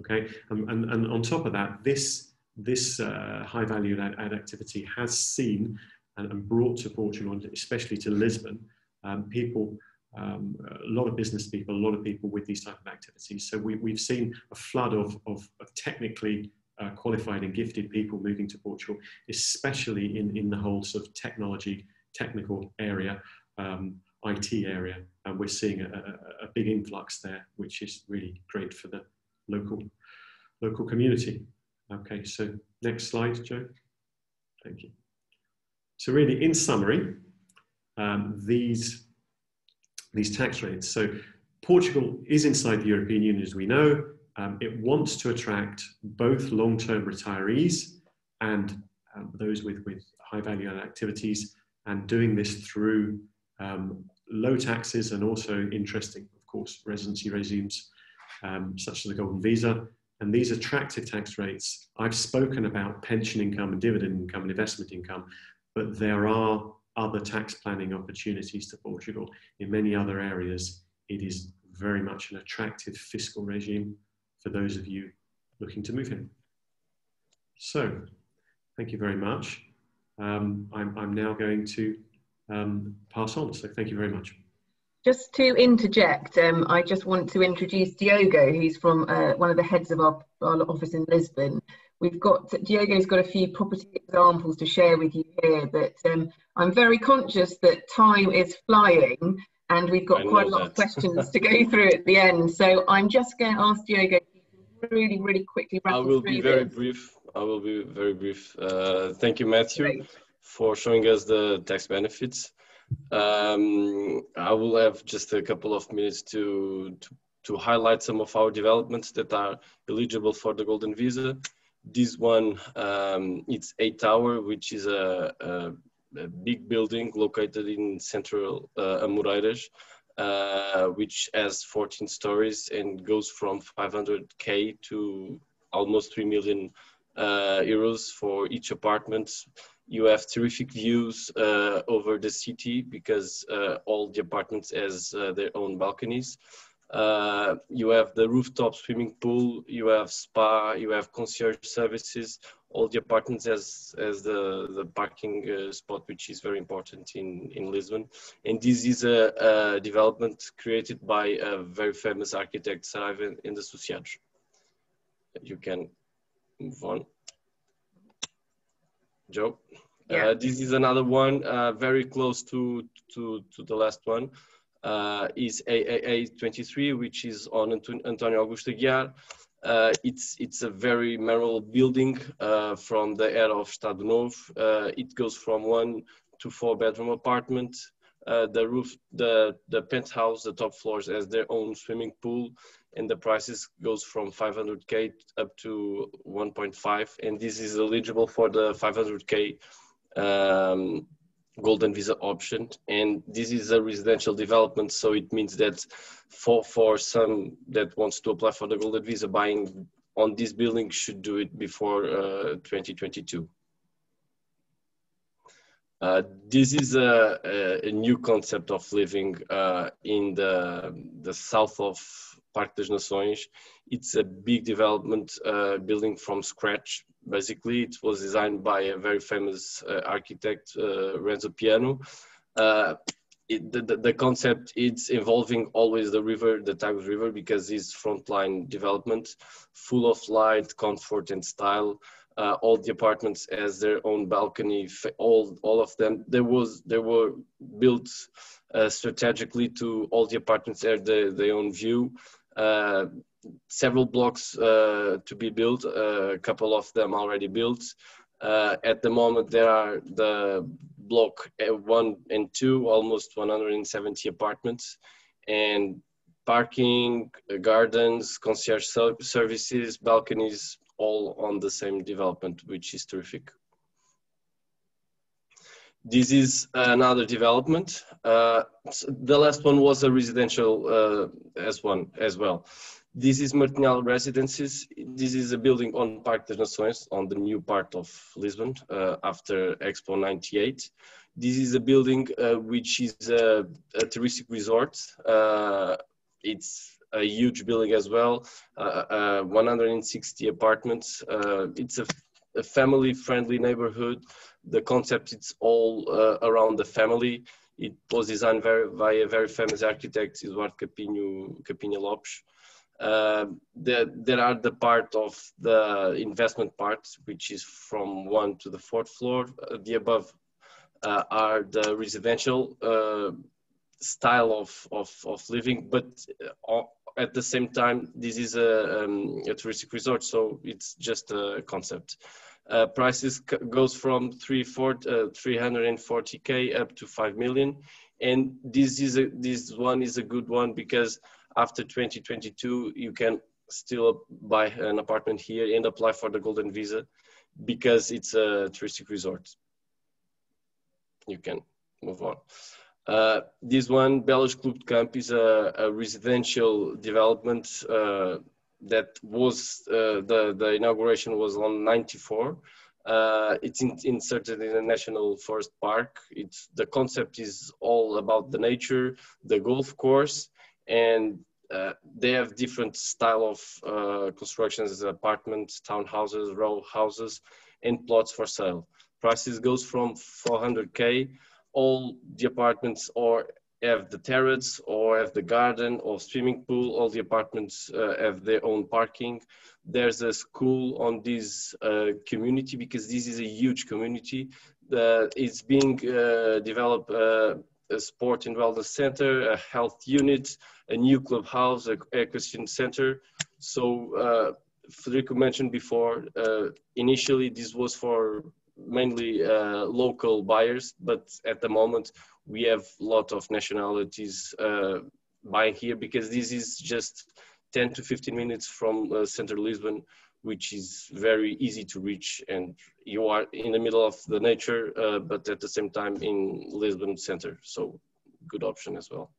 Okay, and, and, and on top of that, this this uh, high value add activity has seen and, and brought to Portugal, especially to Lisbon, um, people, um, a lot of business people, a lot of people with these type of activities. So we, we've seen a flood of, of, of technically uh, qualified and gifted people moving to Portugal, especially in, in the whole sort of technology, technical area, um, IT area. And we're seeing a, a, a, big influx there, which is really great for the local, local community. Okay, so next slide, Joe. Thank you. So really, in summary, um, these, these tax rates. So Portugal is inside the European Union, as we know. Um, it wants to attract both long-term retirees and um, those with, with high value activities and doing this through um, low taxes and also interesting, of course, residency regimes um, such as the Golden Visa. And these attractive tax rates, I've spoken about pension income and dividend income and investment income, but there are other tax planning opportunities to Portugal. In many other areas, it is very much an attractive fiscal regime for those of you looking to move in. So, thank you very much. Um, I'm, I'm, now going to um, pass on, so thank you very much. Just to interject, um, I just want to introduce Diogo, who's from uh, one of the heads of our, our office in Lisbon, We've got Diogo's got a few property examples to share with you here, but um, I'm very conscious that time is flying and we've got quite a lot that. of questions to go through at the end. So I'm just going to ask Diogo really, really quickly. I will be very this. brief. I will be very brief. Uh, thank you, Matthew, Great. for showing us the tax benefits. Um, I will have just a couple of minutes to, to to highlight some of our developments that are eligible for the Golden Visa this one, um, it's A Tower, which is a, a, a, big building located in central uh, Amoreiras, uh, which has 14 stories and goes from 500k to almost 3 million uh, euros for each apartment. You have terrific views uh, over the city because uh, all the apartments has uh, their own balconies Uh, you have the rooftop swimming pool, you have spa, you have concierge services, all the apartments as as the the parking uh, spot, which is very important in in Lisbon. And this is a, a development created by a very famous architect, Saraiva in the Associados. You can move on. Joe. Yeah. Uh, this is another one uh, very close to, to, to the last one. Uh, is AAA 23, which is on Antonio Augusto Aguiar. Uh, it's it's a very memorable building uh, from the era of Estado Novo. Uh, it goes from one to four bedroom apartment. the roof, the the penthouse, the top floors has their own swimming pool, and the prices goes from 500k up to 1.5. And this is eligible for the 500k um, golden visa option and this is a residential development so it means that for for some that wants to apply for the golden visa buying on this building should do it before uh, 2022 uh, this is a, a, a, new concept of living uh, in the the south of Parque das Nações. It's a big development uh, building from scratch basically. It was designed by a very famous uh, architect uh, renzo piano. Uh, it, the, the concept is involving always the river the Tagus river because it's frontline development full of light comfort and style. Uh, all the apartments has their own balcony all all of them. There was they were built uh, strategically to all the apartments have their, their own view several blocks uh, to be built, uh, a couple of them already built. Uh, at the moment, there are the block one and two, almost 170 apartments, and parking, gardens, concierge services, balconies, all on the same development, which is terrific. This is another development. Uh, the last one was a residential uh, as one as well. This is Martinhal Residences. This is a building on Parque das Nações, on the new part of Lisbon, uh, after Expo 98. This is a building uh, which is a, a touristic resort. Uh, it's a huge building as well, uh, uh, 160 apartments. It's a, a family-friendly neighborhood. The concept it's all around the family. It was designed very, by a very famous architect, Eduardo Capinho, Capinha Lopes. Uh, there, there are the part of the investment part, which is from one to the fourth floor. Uh, the above uh, are the residential uh, style of, of, of living, but uh, at the same time, this is a, um, a touristic resort, so it's just a concept. Uh, prices goes from 340k up to 5 million and this is a, this one is a good one because after 2022, you can still buy an apartment here and apply for the golden visa because it's a touristic resort. You can move on. Uh, this one, Belas Club de Campo, is a, a residential development uh, that was, uh, the, the inauguration was on 94. Uh, it's in, inserted in a national forest park. It's, the concept is all about the nature, the golf course, and uh, they have different style of uh, constructions, apartments, townhouses, row houses, and plots for sale. Prices goes from 400k. All the apartments or have the terrace or have the garden or swimming pool. All the apartments uh, have their own parking. There's a school on this uh, community because this is a huge community. that is being uh, developed uh, a sport and wellness center, a health unit, a new clubhouse, a, Christian center. So uh, Frederico mentioned before, uh, initially this was for mainly uh, local buyers, but at the moment we have a lot of nationalities uh, buying here because this is just 10 to 15 minutes from uh, center Lisbon, which is very easy to reach and you are in the middle of the nature, uh, but at the same time in Lisbon center. So good option as well.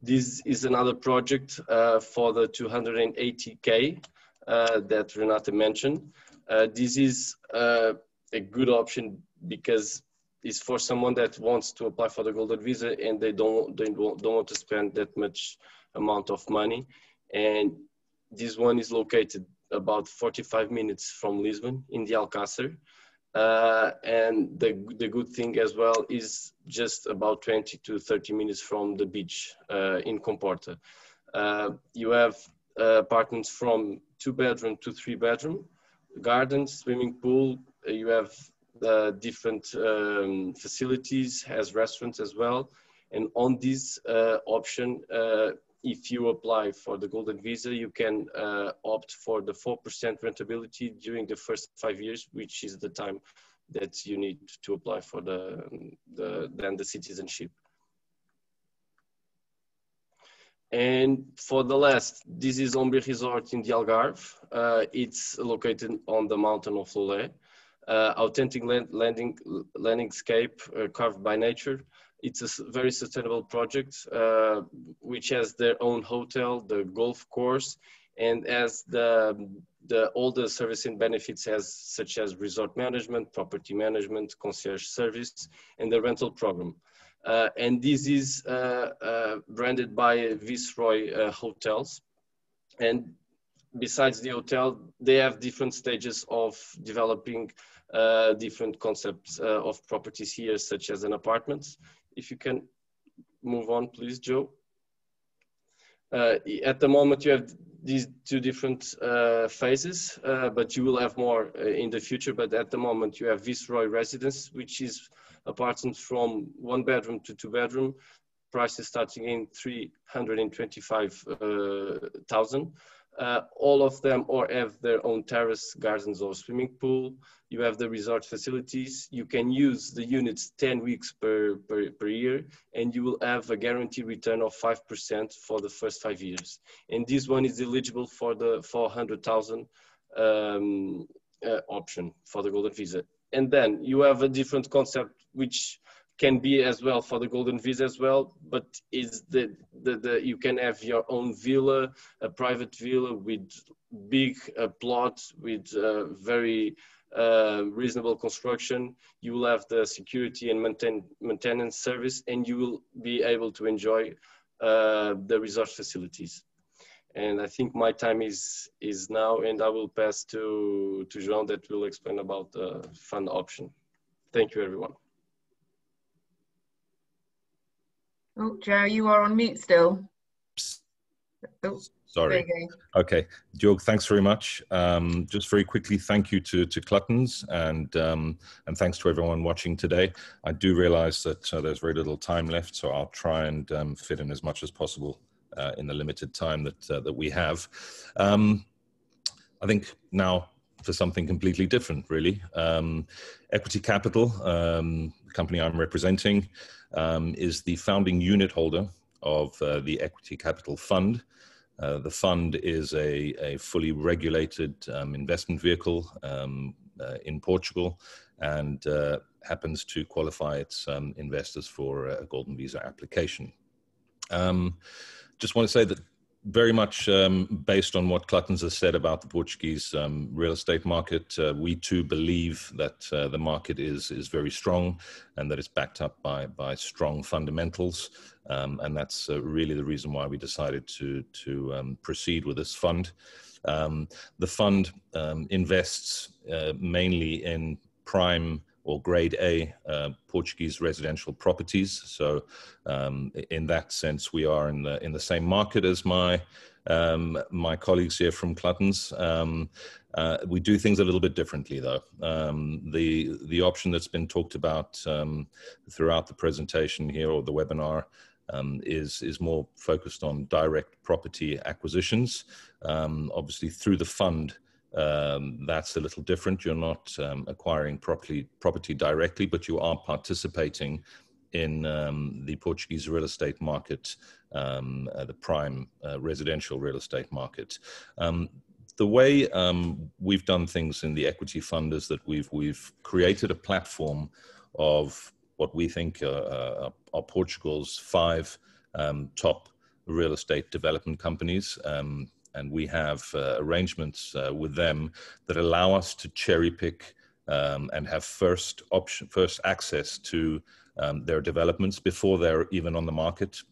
This is another project uh, for the 280K uh, that Renata mentioned. Uh, this is uh, a good option because it's for someone that wants to apply for the golden visa and they don't, they don't, don't want to spend that much amount of money. And this one is located about 45 minutes from Lisbon in the Alcácer. Uh, and the, the good thing as well is just about 20 to 30 minutes from the beach uh, in Comporta. Uh, you have uh, apartments from two bedroom to three bedroom, gardens, swimming pool. You have uh, different um, facilities, has restaurants as well. And on this uh, option, if you apply for the golden visa, you can uh, opt for the 4% rentability during the first five years, which is the time that you need to apply for the, the then the citizenship. And for the last, this is Ombria Resort in the Algarve. Uh, it's located on the mountain of Loulé. Uh, authentic land, landing, landscape uh, carved by nature it's a very sustainable project uh, which has their own hotel, the golf course, and as the, the all the service and benefits as such as resort management, property management, concierge service, and the rental program. Uh, and this is uh, uh branded by Viceroy uh, Hotels. And besides the hotel, they have different stages of developing uh, different concepts of properties here, such as an apartment if you can move on, please, Joe. Uh, at the moment, you have these two different uh, phases, uh, but you will have more uh, in the future. But at the moment, you have Viceroy Residence, which is apartments from one bedroom to two bedroom, prices starting in 325,000. Uh, all of them or have their own terrace, gardens or swimming pool. You have the resort facilities. You can use the units 10 weeks per, per, per year and you will have a guaranteed return of 5% for the first five years. And this one is eligible for the 400,000 um, uh, option for the golden visa. And then you have a different concept which can be as well for the golden visa as well but is the, the, the you can have your own villa a private villa with big uh, plot with uh, very uh, reasonable construction. You will have the security and maintain, maintenance service and you will be able to enjoy uh, the resort facilities. And I think my time is is now and I will pass to to João that will explain about the fund option. Thank you everyone Oh, Joe, you are on mute still. Oh, Sorry. Okay, Georg, thanks very much. Um, just very quickly, thank you to, to Cluttons and, um, and thanks to everyone watching today. I do realize that uh, there's very little time left, so I'll try and um, fit in as much as possible uh, in the limited time that, uh, that we have. Um, I think now for something completely different, really. Um, Equity Capital, um, the company I'm representing, um, is the founding unit holder of uh, the Equity Capital Fund. Uh, the fund is a, a fully regulated um, investment vehicle um, uh, in Portugal and uh, happens to qualify its um, investors for a Golden Visa application. Just want to say that very much um, based on what Cluttons has said about the Portuguese um, real estate market, uh, we too believe that uh, the market is is very strong and that it's backed up by by strong fundamentals, um, and that's uh, really the reason why we decided to to um, proceed with this fund. Um, the fund um, invests uh, mainly in prime or grade A uh, Portuguese residential properties. So, um, in that sense, we are in the in the same market as my um, my colleagues here from Cluttons. Um, uh, we do things a little bit differently, though. Um, the the option that's been talked about um, throughout the presentation here or the webinar. Um, is is more focused on direct property acquisitions. obviously, through the fund, um, that's a little different. You're not um, acquiring property, property directly, but you are participating in um, the Portuguese real estate market, um, uh, the prime uh, residential real estate market. Um, the way um, we've done things in the equity fund is that we've we've created a platform of what we think are, are Portugal's five top real estate development companies. Um, and we have uh, arrangements uh, with them that allow us to cherry pick um, and have first option, first access to um, their developments before they're even on the market.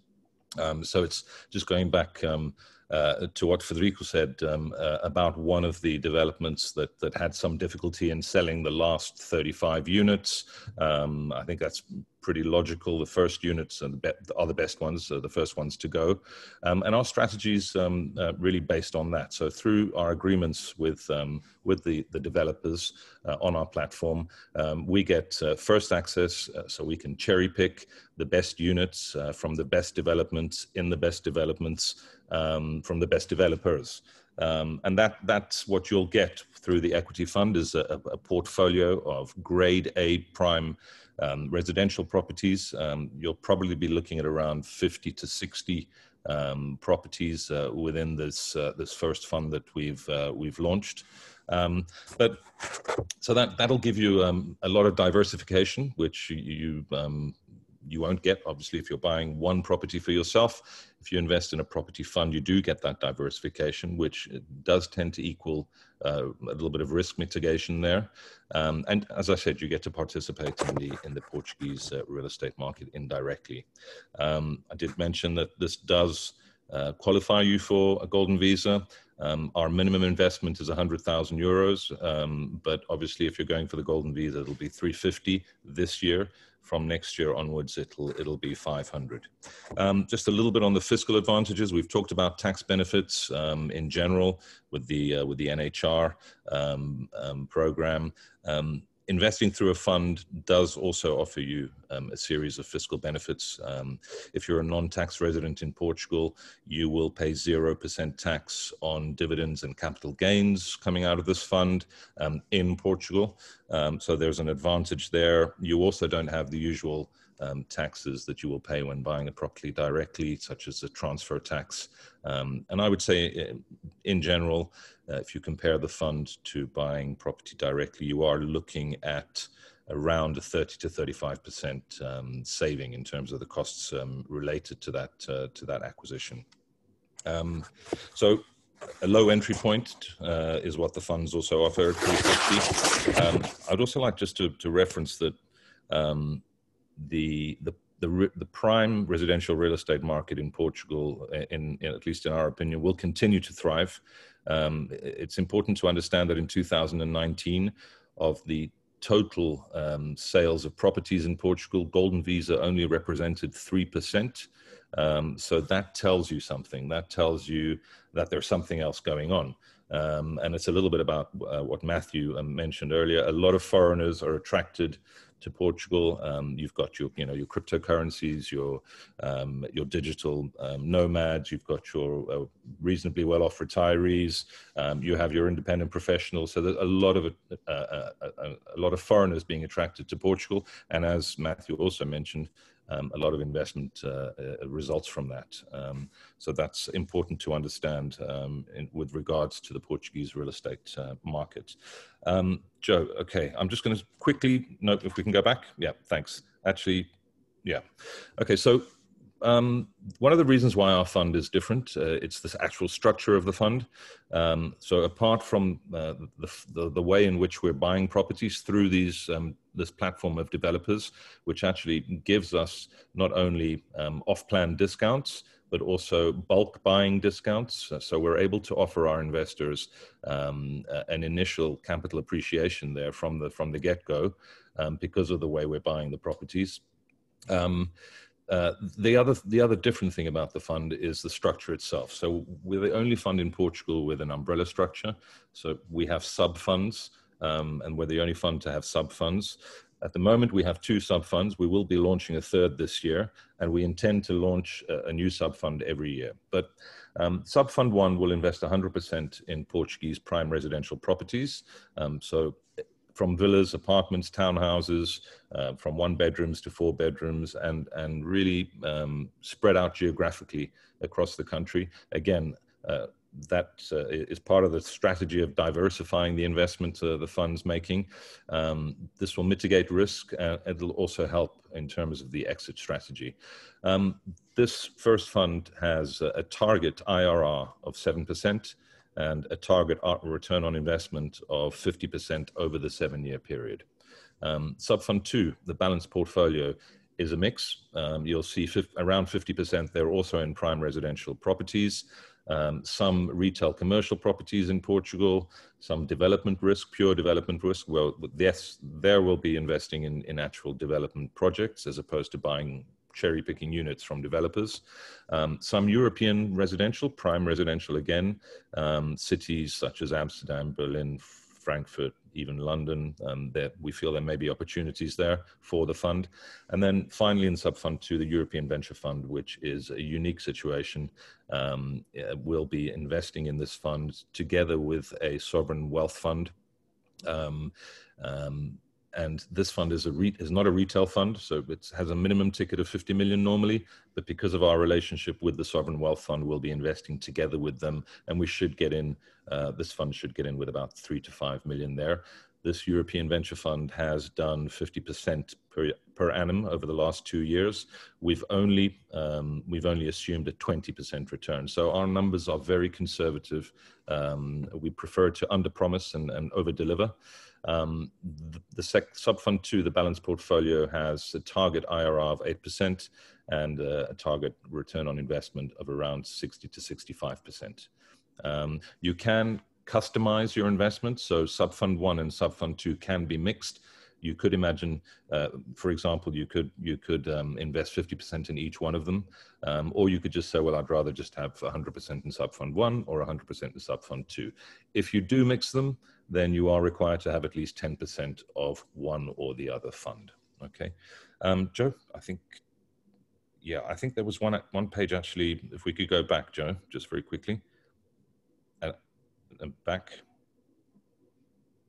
Um, so it's just going back um, uh, to what Frederico said um, uh, about one of the developments that, that had some difficulty in selling the last 35 units. Um, I think that's pretty logical. The first units are the, be- are the best ones, so the first ones to go. Um, and our strategies um, uh, really based on that. So through our agreements with, um, with the, the developers uh, on our platform, um, we get uh, first access uh, so we can cherry pick the best units uh, from the best developments in the best developments um, from the best developers. Um, and that, that's what you'll get through the equity fund is a, a portfolio of grade A prime um, residential properties. Um, you'll probably be looking at around 50 to 60 um, properties uh, within this uh, this first fund that we've uh, we've launched. Um, but so that that'll give you um, a lot of diversification, which you um, you won't get obviously if you're buying one property for yourself. If you invest in a property fund you do get that diversification which does tend to equal uh, a little bit of risk mitigation there. Um, and as i said you get to participate in the in the portuguese uh, real estate market indirectly. Um, i did mention that this does uh, qualify you for a golden visa um, our minimum investment is 100,000 euros, um, but obviously, if you're going for the golden visa, it'll be 350 this year from next year onwards, it'll it'll be 500. Um, just a little bit on the fiscal advantages. We've talked about tax benefits um, in general with the uh, with the NHR um, um program. Investing through a fund does also offer you um, a series of fiscal benefits. Um, if you're a non-tax resident in Portugal, you will pay 0% tax on dividends and capital gains coming out of this fund um, in Portugal. Um, so there's an advantage there. You also don't have the usual um, taxes that you will pay when buying a property directly, such as the transfer tax. Um, and I would say, in general, uh, if you compare the fund to buying property directly, you are looking at around a 30 to 35 percent um, saving in terms of the costs um, related to that uh, to that acquisition. Um, so a low entry point uh, is what the funds also offer at 350. Um, I'd also like just to, to reference that um, the the the, the prime residential real estate market in Portugal, in, in, at least in our opinion, will continue to thrive. Um, it's important to understand that in 2019, of the total um, sales of properties in Portugal, Golden Visa only represented 3%. Um, so that tells you something. That tells you that there's something else going on. Um, and it's a little bit about uh, what Matthew um, mentioned earlier. A lot of foreigners are attracted to Portugal. Um, you've got your, you know, your cryptocurrencies, your um, your digital um, nomads. You've got your uh, reasonably well-off retirees. Um, you have your independent professionals. So there's a lot of uh, uh, uh, a lot of foreigners being attracted to Portugal. And as Matthew also mentioned, um, a lot of investment uh, uh, results from that. Um, so that's important to understand um, in, with regards to the Portuguese real estate uh, market. Um, Joe, okay, I'm just going to quickly note if we can go back. Yeah, thanks. Actually, yeah. Okay, so um, one of the reasons why our fund is different, uh, it's the actual structure of the fund. Um, so apart from uh, the, the, the, way in which we're buying properties through these um, this platform of developers, which actually gives us not only um, off-plan discounts, but also bulk buying discounts. So we're able to offer our investors um, an initial capital appreciation there from the from the get-go um, because of the way we're buying the properties. Um, uh, the other the other different thing about the fund is the structure itself. So we're the only fund in Portugal with an umbrella structure. So we have sub funds, um, and we're the only fund to have sub funds. At the moment, we have two sub funds. We will be launching a third this year, and we intend to launch a, a new sub fund every year. But um, sub fund one will invest 100% in Portuguese prime residential properties. Um, so from villas, apartments, townhouses, uh, from one bedrooms to four bedrooms, and and really um, spread out geographically across the country. Again. Uh, that uh, is part of the strategy of diversifying the investment uh, the fund's making. Um, this will mitigate risk and it'll also help in terms of the exit strategy. Um, this first fund has a, target IRR of 7% and a target return on investment of 50% over the seven year period. Um, Subfund two, the balanced portfolio, is a mix. Um, you'll see around 50% they're also in prime residential properties, um, some retail commercial properties in Portugal, some development risk, pure development risk. Well, yes, there will be investing in, in actual development projects as opposed to buying cherry picking units from developers. Um, some European residential, prime residential again, um, cities such as Amsterdam, Berlin, Frankfurt, even London. Um, that we feel there may be opportunities there for the fund. And then finally, in sub fund two, the European Venture Fund, which is a unique situation, um, will be investing in this fund together with a sovereign wealth fund. Um, um and this fund is a re- is not a retail fund, so it has a minimum ticket of 50 million normally. But because of our relationship with the sovereign wealth fund, we'll be investing together with them, and we should get in. Uh, this fund should get in with about three to five million there. This European Venture Fund has done 50% per, per annum over the last two years. We've only um, we've only assumed a 20% return, so our numbers are very conservative. Um, we prefer to underpromise and, and over deliver. Um, the, the sec, sub-fund two, the balanced portfolio, has a target IRR of 8% and uh, a target return on investment of around 60 to 65%. Um, you can customize your investment, so sub-fund one and sub-fund two can be mixed. You could imagine, uh, for example, you could you could um, invest 50% in each one of them, um, or you could just say, well, I'd rather just have 100% in sub fund one or 100% in sub fund two. If you do mix them, then you are required to have at least 10% of one or the other fund. Okay, um, Joe, I think, yeah, I think there was one one page actually. If we could go back, Joe, just very quickly, uh, back.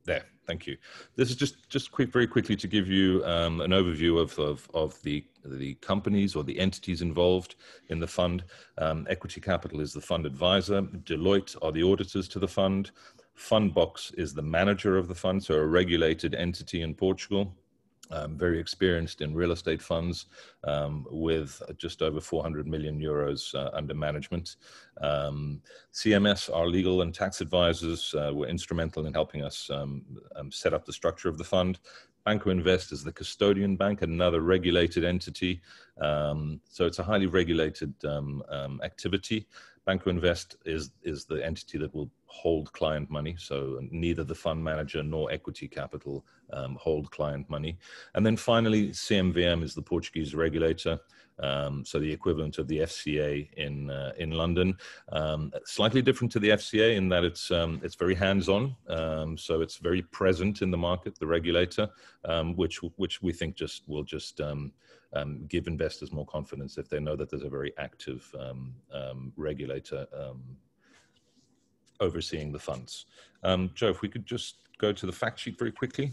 There, thank you. This is just just quick, very quickly to give you um, an overview of, of, of the the companies or the entities involved in the fund. Um, Equity Capital is the fund advisor. Deloitte are the auditors to the fund. Fundbox is the manager of the fund, so a regulated entity in Portugal. Um, very experienced in real estate funds um, with just over 400 million euros uh, under management. Um, CMS, our legal and tax advisors, uh, were instrumental in helping us um, um, set up the structure of the fund. Banco Invest is the custodian bank, another regulated entity. Um, so it's a highly regulated activity. Banco Invest is, is the entity that will hold client money. So neither the fund manager nor equity capital um, hold client money. And then finally, CMVM is the Portuguese regulator. Um, so the equivalent of the FCA in uh, in London, um, slightly different to the FCA in that it's um, it's very hands-on. Um, so it's very present in the market, the regulator, um, which which we think just will just um, give investors more confidence if they know that there's a very active um, um, regulator um, overseeing the funds. Um, Joe, if we could just go to the fact sheet very quickly.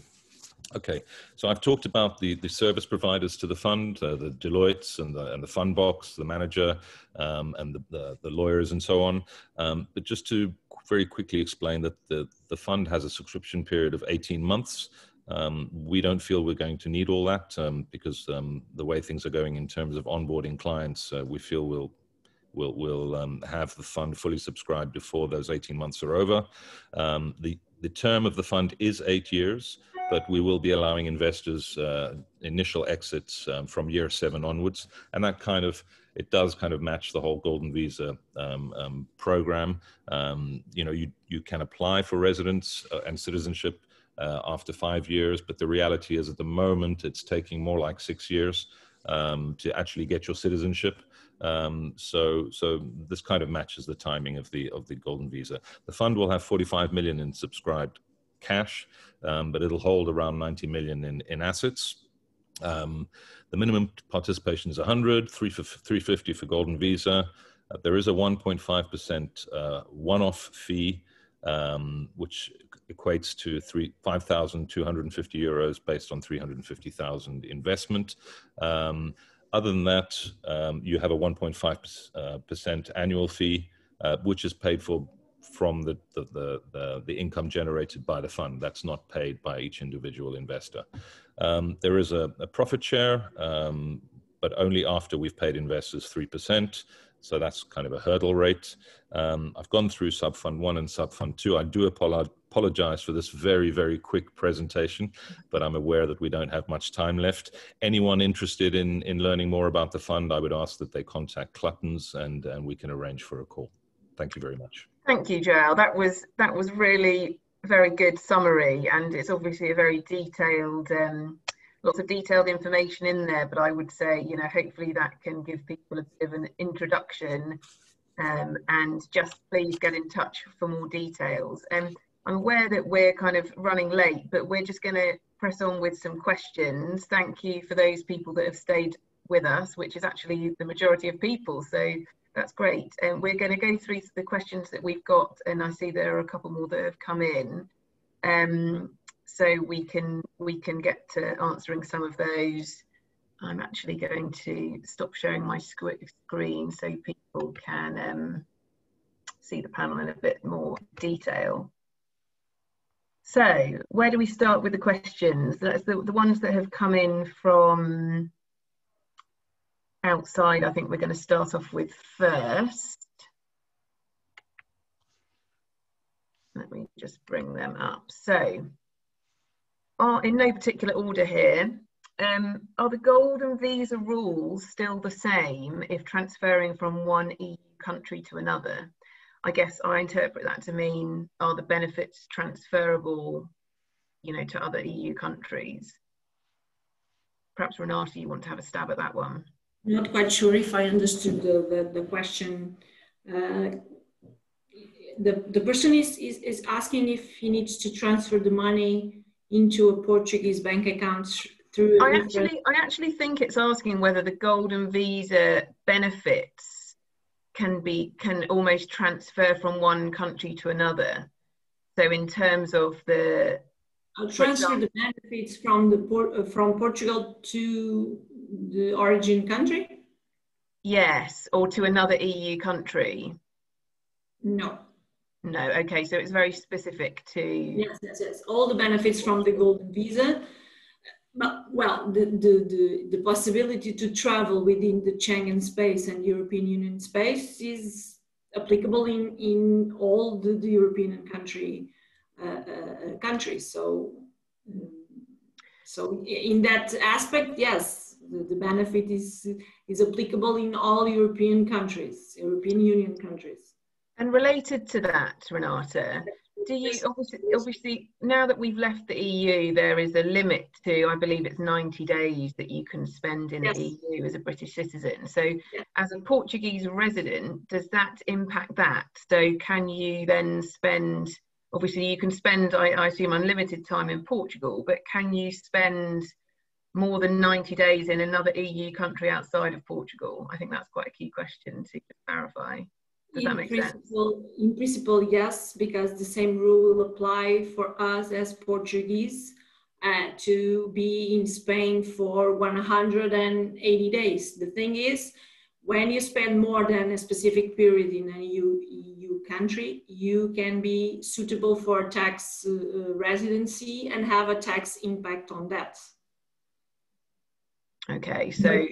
Okay, so I've talked about the, the service providers to the fund, uh, the Deloitte's and the, and the fund box, the manager, um, and the, the, the, lawyers and so on. Um, but just to very quickly explain that the, the fund has a subscription period of 18 months. Um, we don't feel we're going to need all that um, because um, the way things are going in terms of onboarding clients, uh, we feel we'll we'll, we'll um, have the fund fully subscribed before those 18 months are over. Um, the the term of the fund is eight years, but we will be allowing investors uh, initial exits um, from year seven onwards, and that kind of it does kind of match the whole Golden Visa program. you know, you you can apply for residence uh, and citizenship uh, after five years. But the reality is, at the moment, it's taking more like six years um, to actually get your citizenship. Um, so, so this kind of matches the timing of the of the golden visa. The fund will have 45 million in subscribed cash, um, but it'll hold around 90 million in in assets. Um, the minimum participation is 100, 350 for golden visa. Uh, there is a 1.5% uh, one-off fee, um, which equates to three, 5,250 euros based on 350,000 investment. Um, other than that, um, you have a 1.5% uh, annual fee, uh, which is paid for from the, the, the, the, income generated by the fund. That's not paid by each individual investor. Um, there is a, a, profit share, um, but only after we've paid investors 3%. So that's kind of a hurdle rate. Um, I've gone through Subfund 1 and Subfund 2. I do apologize for this very, very quick presentation, but I'm aware that we don't have much time left. Anyone interested in, in learning more about the fund, I would ask that they contact Cluttons and, and we can arrange for a call. Thank you very much. Thank you, Joel. That was, that was really very good summary and it's obviously a very detailed um, lots of detailed information in there, but I would say, you know, hopefully that can give people a bit of an introduction um, and just please get in touch for more details. And um, I'm aware that we're kind of running late, but we're just going to press on with some questions. Thank you for those people that have stayed with us, which is actually the majority of people. So that's great. And um, we're going to go through the questions that we've got, and I see there are a couple more that have come in. Um, so we can we can get to answering some of those. I'm actually going to stop sharing my screen so people can um, see the panel in a bit more detail. So where do we start with the questions? That's the, the ones that have come in from outside, I think we're going to start off with first. Let me just bring them up. So are in no particular order here. Um, are the golden visa rules still the same if transferring from one EU country to another? I guess I interpret that to mean are the benefits transferable, you know, to other EU countries? Perhaps Renata, you want to have a stab at that one. Not quite sure if I understood the, the, the question. Uh, the, the person is, is, is asking if he needs to transfer the money into a Portuguese bank account through. I actually, I actually think it's asking whether the golden visa benefits can be can almost transfer from one country to another. So in terms of the I'll transfer the benefits from the uh, from Portugal to the origin country. Yes, or to another EU country. No. No, okay, so it's very specific to. Yes, yes, yes. All the benefits from the golden visa. But, well, the, the, the, the possibility to travel within the Schengen space and European Union space is applicable in, in all the, the European country uh, uh, countries. So, so in that aspect, yes, the, the benefit is is applicable in all European countries, European Union countries. And related to that, Renata, do you obviously, obviously now that we've left the EU, there is a limit to, I believe it's 90 days that you can spend in yes. the EU as a British citizen. So, yes. as a Portuguese resident, does that impact that? So, can you then spend? Obviously, you can spend, I, I assume, unlimited time in Portugal, but can you spend more than 90 days in another EU country outside of Portugal? I think that's quite a key question to clarify. Does in that make principle, sense? In principle, yes, because the same rule will apply for us as Portuguese uh, to be in Spain for 180 days. The thing is, when you spend more than a specific period in a EU, EU country, you can be suitable for tax uh, residency and have a tax impact on that. Okay, so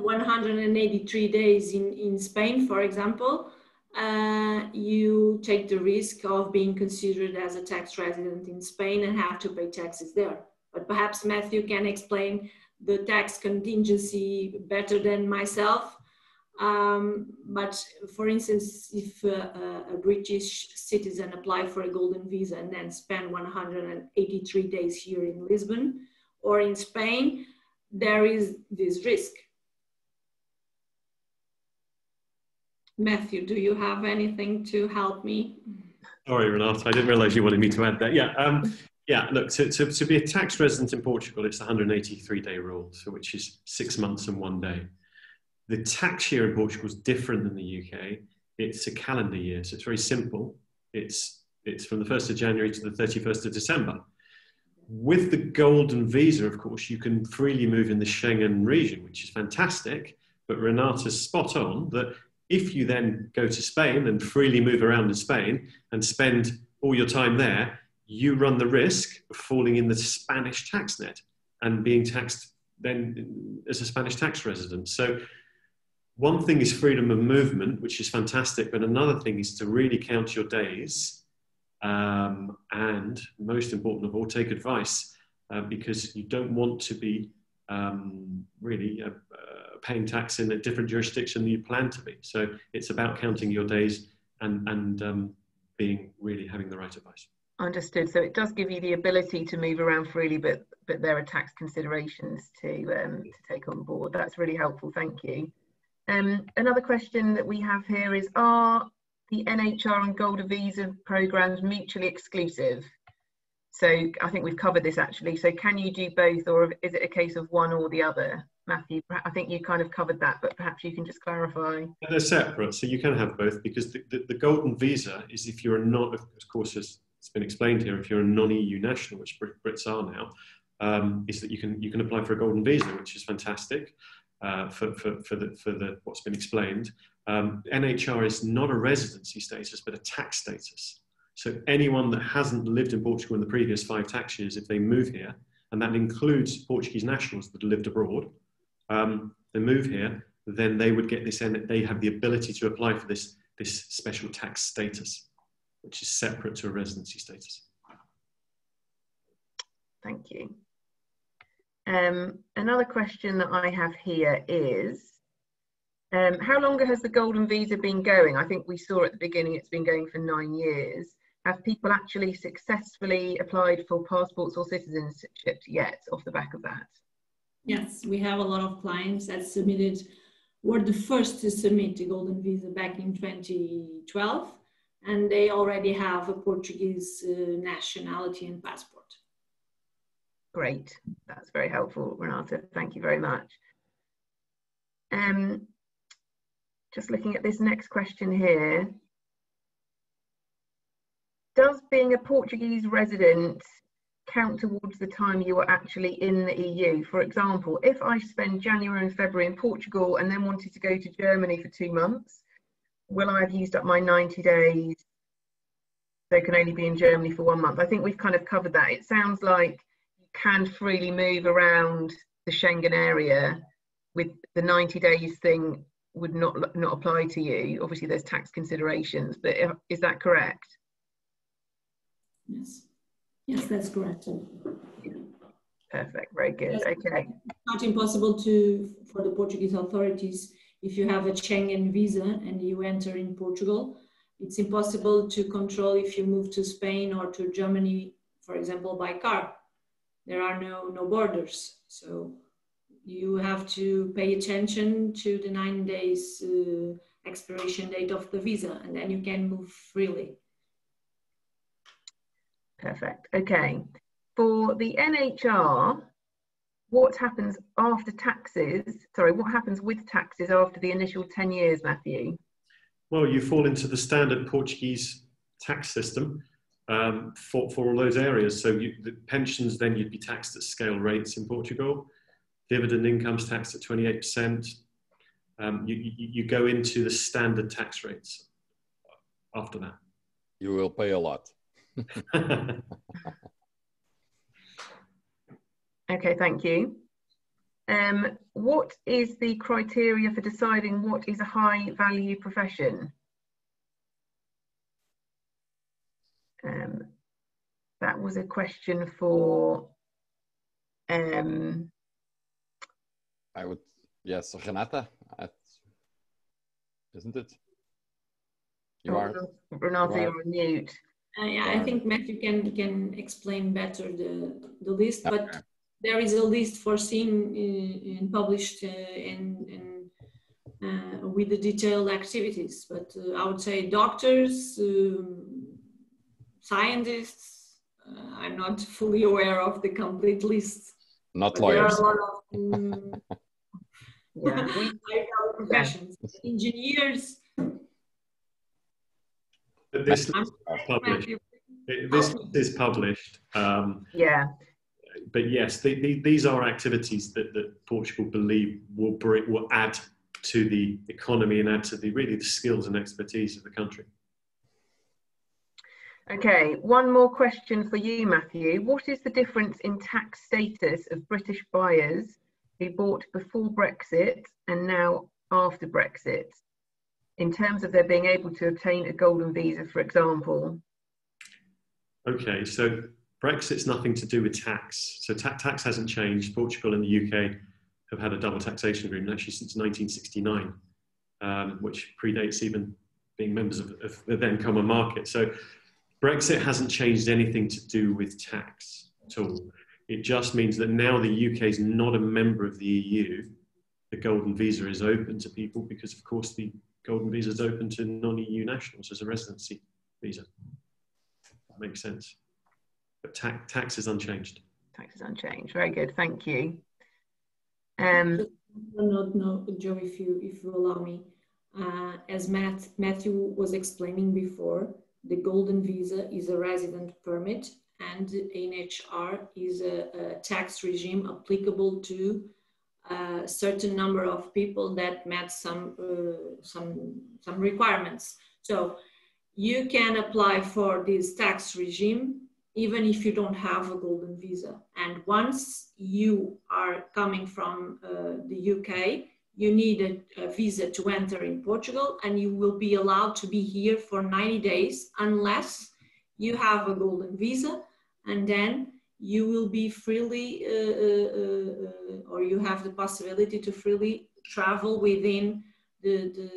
183 days in, in Spain, for example, uh, you take the risk of being considered as a tax resident in Spain and have to pay taxes there. But perhaps Matthew can explain the tax contingency better than myself. Um, but for instance, if uh, a British citizen apply for a golden visa and then spend 183 days here in Lisbon or in Spain, there is this risk Matthew, do you have anything to help me? Sorry, Renata, I didn't realize you wanted me to add that. Yeah, um, yeah. Look, to, to, to be a tax resident in Portugal, it's the 183 day rule, so which is six months and one day. The tax year in Portugal is different than the UK. It's a calendar year, so it's very simple. It's it's from the 1st of January to the 31st of December. With the golden visa, of course, you can freely move in the Schengen region, which is fantastic. But Renata's spot on that if you then go to Spain and freely move around in Spain and spend all your time there, you run the risk of falling in the Spanish tax net and being taxed then as a Spanish tax resident. So one thing is freedom of movement, which is fantastic, but another thing is to really count your days um, and, most important of all, take advice uh, because you don't want to be um, really uh, uh, paying tax in a different jurisdiction than you plan to be. So it's about counting your days and, and um, being really having the right advice. Understood. So it does give you the ability to move around freely, but but there are tax considerations to um, to take on board. That's really helpful. Thank you. Um, another question that we have here is, are the NHR and Golden Visa programs mutually exclusive? So I think we've covered this actually. So can you do both or is it a case of one or the other? Matthew, I think you kind of covered that, but perhaps you can just clarify. They're separate, so you can have both because the, the, the golden visa is if you're not, of course, as it's been explained here, if you're a non-EU national, which Brits are now, um, is that you can you can apply for a golden visa, which is fantastic uh, for, for, for, the, for the, what's been explained. Um, NHR is not a residency status, but a tax status. So anyone that hasn't lived in Portugal in the previous five tax years, if they move here, and that includes Portuguese nationals that lived abroad, um, they move here, then they would get this, and they have the ability to apply for this, this special tax status, which is separate to a residency status. Thank you. Um, another question that I have here is, um, how longer has the Golden Visa been going? I think we saw at the beginning it's been going for nine years. Have people actually successfully applied for passports or citizenships yet off the back of that? Yes, we have a lot of clients that submitted, were the first to submit the Golden Visa back in 2012, and they already have a Portuguese uh, nationality and passport. Great, that's very helpful, Renata. Thank you very much. Um, just looking at this next question here. Does being a Portuguese resident count towards the time you were actually in the EU? For example, if I spend January and February in Portugal and then wanted to go to Germany for two months, will I have used up my 90 days? So can only be in Germany for one month. I think we've kind of covered that. It sounds like you can freely move around the Schengen area with the 90 days thing would not not apply to you. Obviously, there's tax considerations, but is that correct? Yes. Yes, that's correct. Perfect. Very good. Okay. It's not impossible to for the Portuguese authorities if you have a Schengen visa and you enter in Portugal. It's impossible to control if you move to Spain or to Germany, for example, by car there are no no borders so you have to pay attention to the nine days uh, expiration date of the visa and then you can move freely perfect okay for the nhr what happens after taxes sorry what happens with taxes after the initial 10 years matthew well you fall into the standard portuguese tax system um, for, for all those areas. So you, the pensions, then you'd be taxed at scale rates in Portugal. Dividend income's taxed at 28%. Um, you, you, you go into the standard tax rates after that. You will pay a lot. Okay, thank you. Um, what is the criteria for deciding what is a high value profession? Um, that was a question for. Um, I would yes, Renata, isn't it? You are Renata, you're on mute. Uh, yeah, I think Matthew can can explain better the the list, but there is a list foreseen in, in published uh, in, in uh, with the detailed activities. But uh, I would say doctors, um, scientists. Uh, I'm not fully aware of the complete list. Not lawyers. There are a lot of um, yeah. professions, engineers. This is published. This is published. Um, yeah. But yes, the, the, these are activities that, that Portugal believe will bring, will add to the economy and add to the really the skills and expertise of the country. Okay, one more question for you, Matthew. What is the difference in tax status of British buyers who bought before Brexit and now after Brexit in terms of their being able to obtain a golden visa, for example? Okay, so Brexit's nothing to do with tax. So ta tax hasn't changed. Portugal and the UK have had a double taxation agreement actually since 1969, um, which predates even being members of, of the then common market. So Brexit hasn't changed anything to do with tax at all. It just means that now the UK is not a member of the EU. The golden visa is open to people because, of course, the golden visa is open to non-EU nationals as a residency visa. That makes sense. But ta tax is unchanged. Tax is unchanged. Very good. Thank you. Um, no, no, Joe, if you if you allow me, uh, as Matt Matthew was explaining before, the golden visa is a resident permit, and NHR is a, a tax regime applicable to a certain number of people that met some uh, some some requirements. So you can apply for this tax regime even if you don't have a golden visa. And once you are coming from uh, the UK, you need a, a, visa to enter in Portugal and you will be allowed to be here for 90 days unless you have a golden visa and then you will be freely uh, uh, uh or you have the possibility to freely travel within the, the,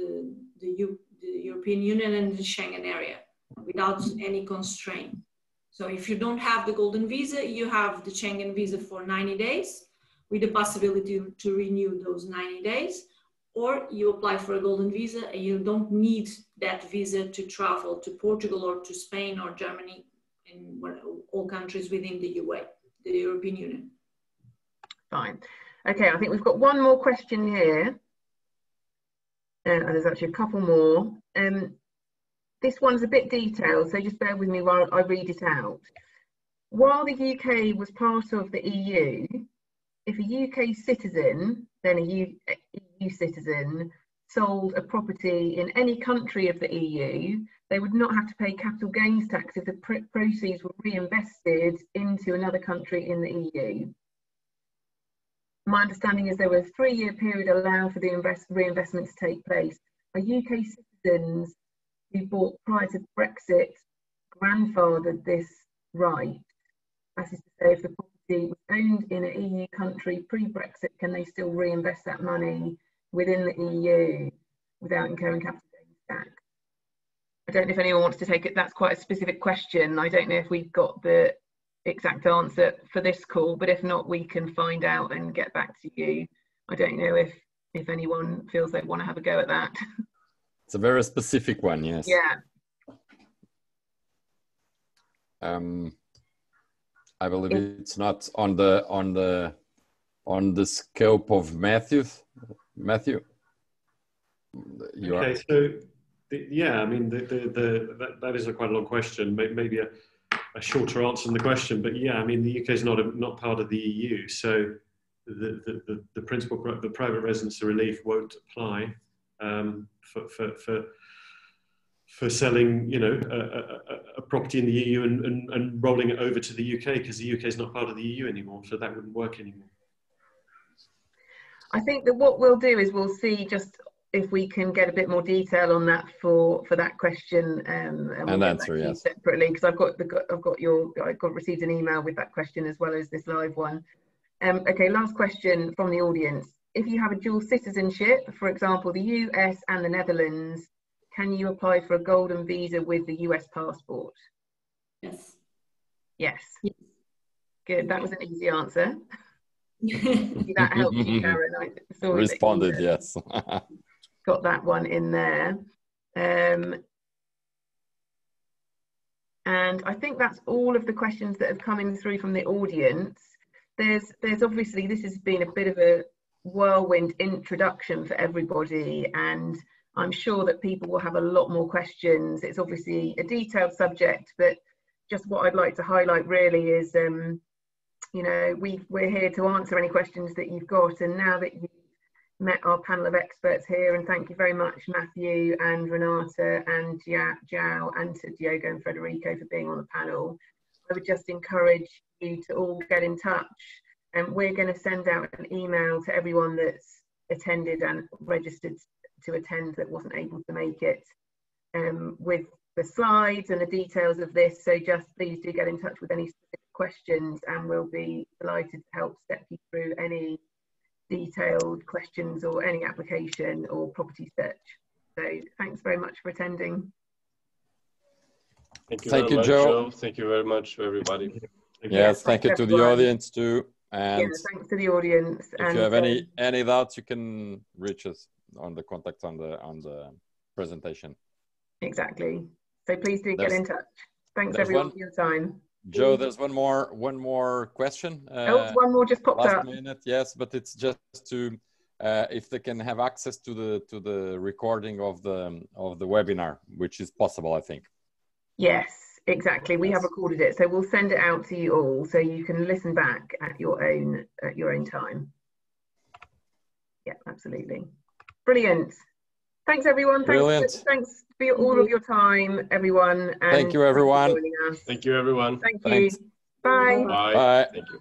the, U, the European Union and the Schengen area without any constraint. So if you don't have the golden visa, you have the Schengen visa for 90 days with the possibility to renew those 90 days, or you apply for a golden visa and you don't need that visa to travel to Portugal or to Spain or Germany and all countries within the UA, the European Union. Fine. Okay, I think we've got one more question here. Uh, there's actually a couple more. Um, this one's a bit detailed, so just bear with me while I read it out. While the UK was part of the EU, if a UK citizen, then a EU citizen, sold a property in any country of the EU, they would not have to pay capital gains tax if the pr proceeds were reinvested into another country in the EU. My understanding is there was a three-year period allowed for the invest reinvestment to take place. Are UK citizens who bought prior to Brexit grandfathered this right. That is to say, if the property was owned in an EU country pre-Brexit, can they still reinvest that money within the EU without incurring capital gains tax? I don't know if anyone wants to take it. That's quite a specific question. I don't know if we've got the exact answer for this call, but if not, we can find out and get back to you. I don't know if if anyone feels they want to have a go at that. It's a very specific one, yes. Yeah. Um, I believe it's not on the on the on the scope of Matthew. Matthew, okay, are... so the, yeah, I mean the, the, the that, that is a quite a long question. Maybe a, a shorter answer than the question, but yeah, I mean the UK is not a, not part of the EU, so the the, the, the principal the private residency relief won't apply um, for, for, for, for selling, you know, a, a, a property in the EU and, and, and, rolling it over to the UK because the UK is not part of the EU anymore, so that wouldn't work anymore. I think that what we'll do is we'll see just if we can get a bit more detail on that for for that question um, and, we'll answer yes separately because I've got the I've got your I got received an email with that question as well as this live one. Um, okay, last question from the audience if you have a dual citizenship, for example, the US and the Netherlands, can you apply for a golden visa with the US passport? Yes. Yes. yes. Good. That was an easy answer. that helped you, Karen. I Responded, yes. got that one in there. Um, and I think that's all of the questions that have come in through from the audience. There's, there's obviously, this has been a bit of a whirlwind introduction for everybody and I'm sure that people will have a lot more questions. It's obviously a detailed subject, but just what I'd like to highlight really is, um, you know, we we're here to answer any questions that you've got. And now that you've met our panel of experts here, and thank you very much, Matthew and Renata and João and to Diogo and Frederico for being on the panel. I would just encourage you to all get in touch and we're going to send out an email to everyone that's attended and registered to attend that wasn't able to make it um, with the slides and the details of this. So just please do get in touch with any specific questions and we'll be delighted to help step you through any detailed questions or any application or property search. So thanks very much for attending. Thank you, thank you much, Joe. Joe. Thank you very much, everybody. Thank yes, thank you to the audience too. And yeah, thanks to the audience. If and, you have any any doubts, you can reach us on the contact on the on the presentation. Exactly. So please do there's, get in touch. Thanks everyone one, for your time. Joe, there's one more one more question. Uh, oh, one more just popped last up. minute, yes, but it's just to uh, if they can have access to the to the recording of the of the webinar, which is possible, I think. Yes, exactly. We yes. have recorded it, so we'll send it out to you all, so you can listen back at your own at your own time. Yeah, absolutely. Brilliant. Thanks, everyone. Brilliant. Thanks, thanks for all of your time, everyone. Thank you, everyone. Thank you, everyone. Thank you. Thanks. Bye. Bye. Bye. Thank you.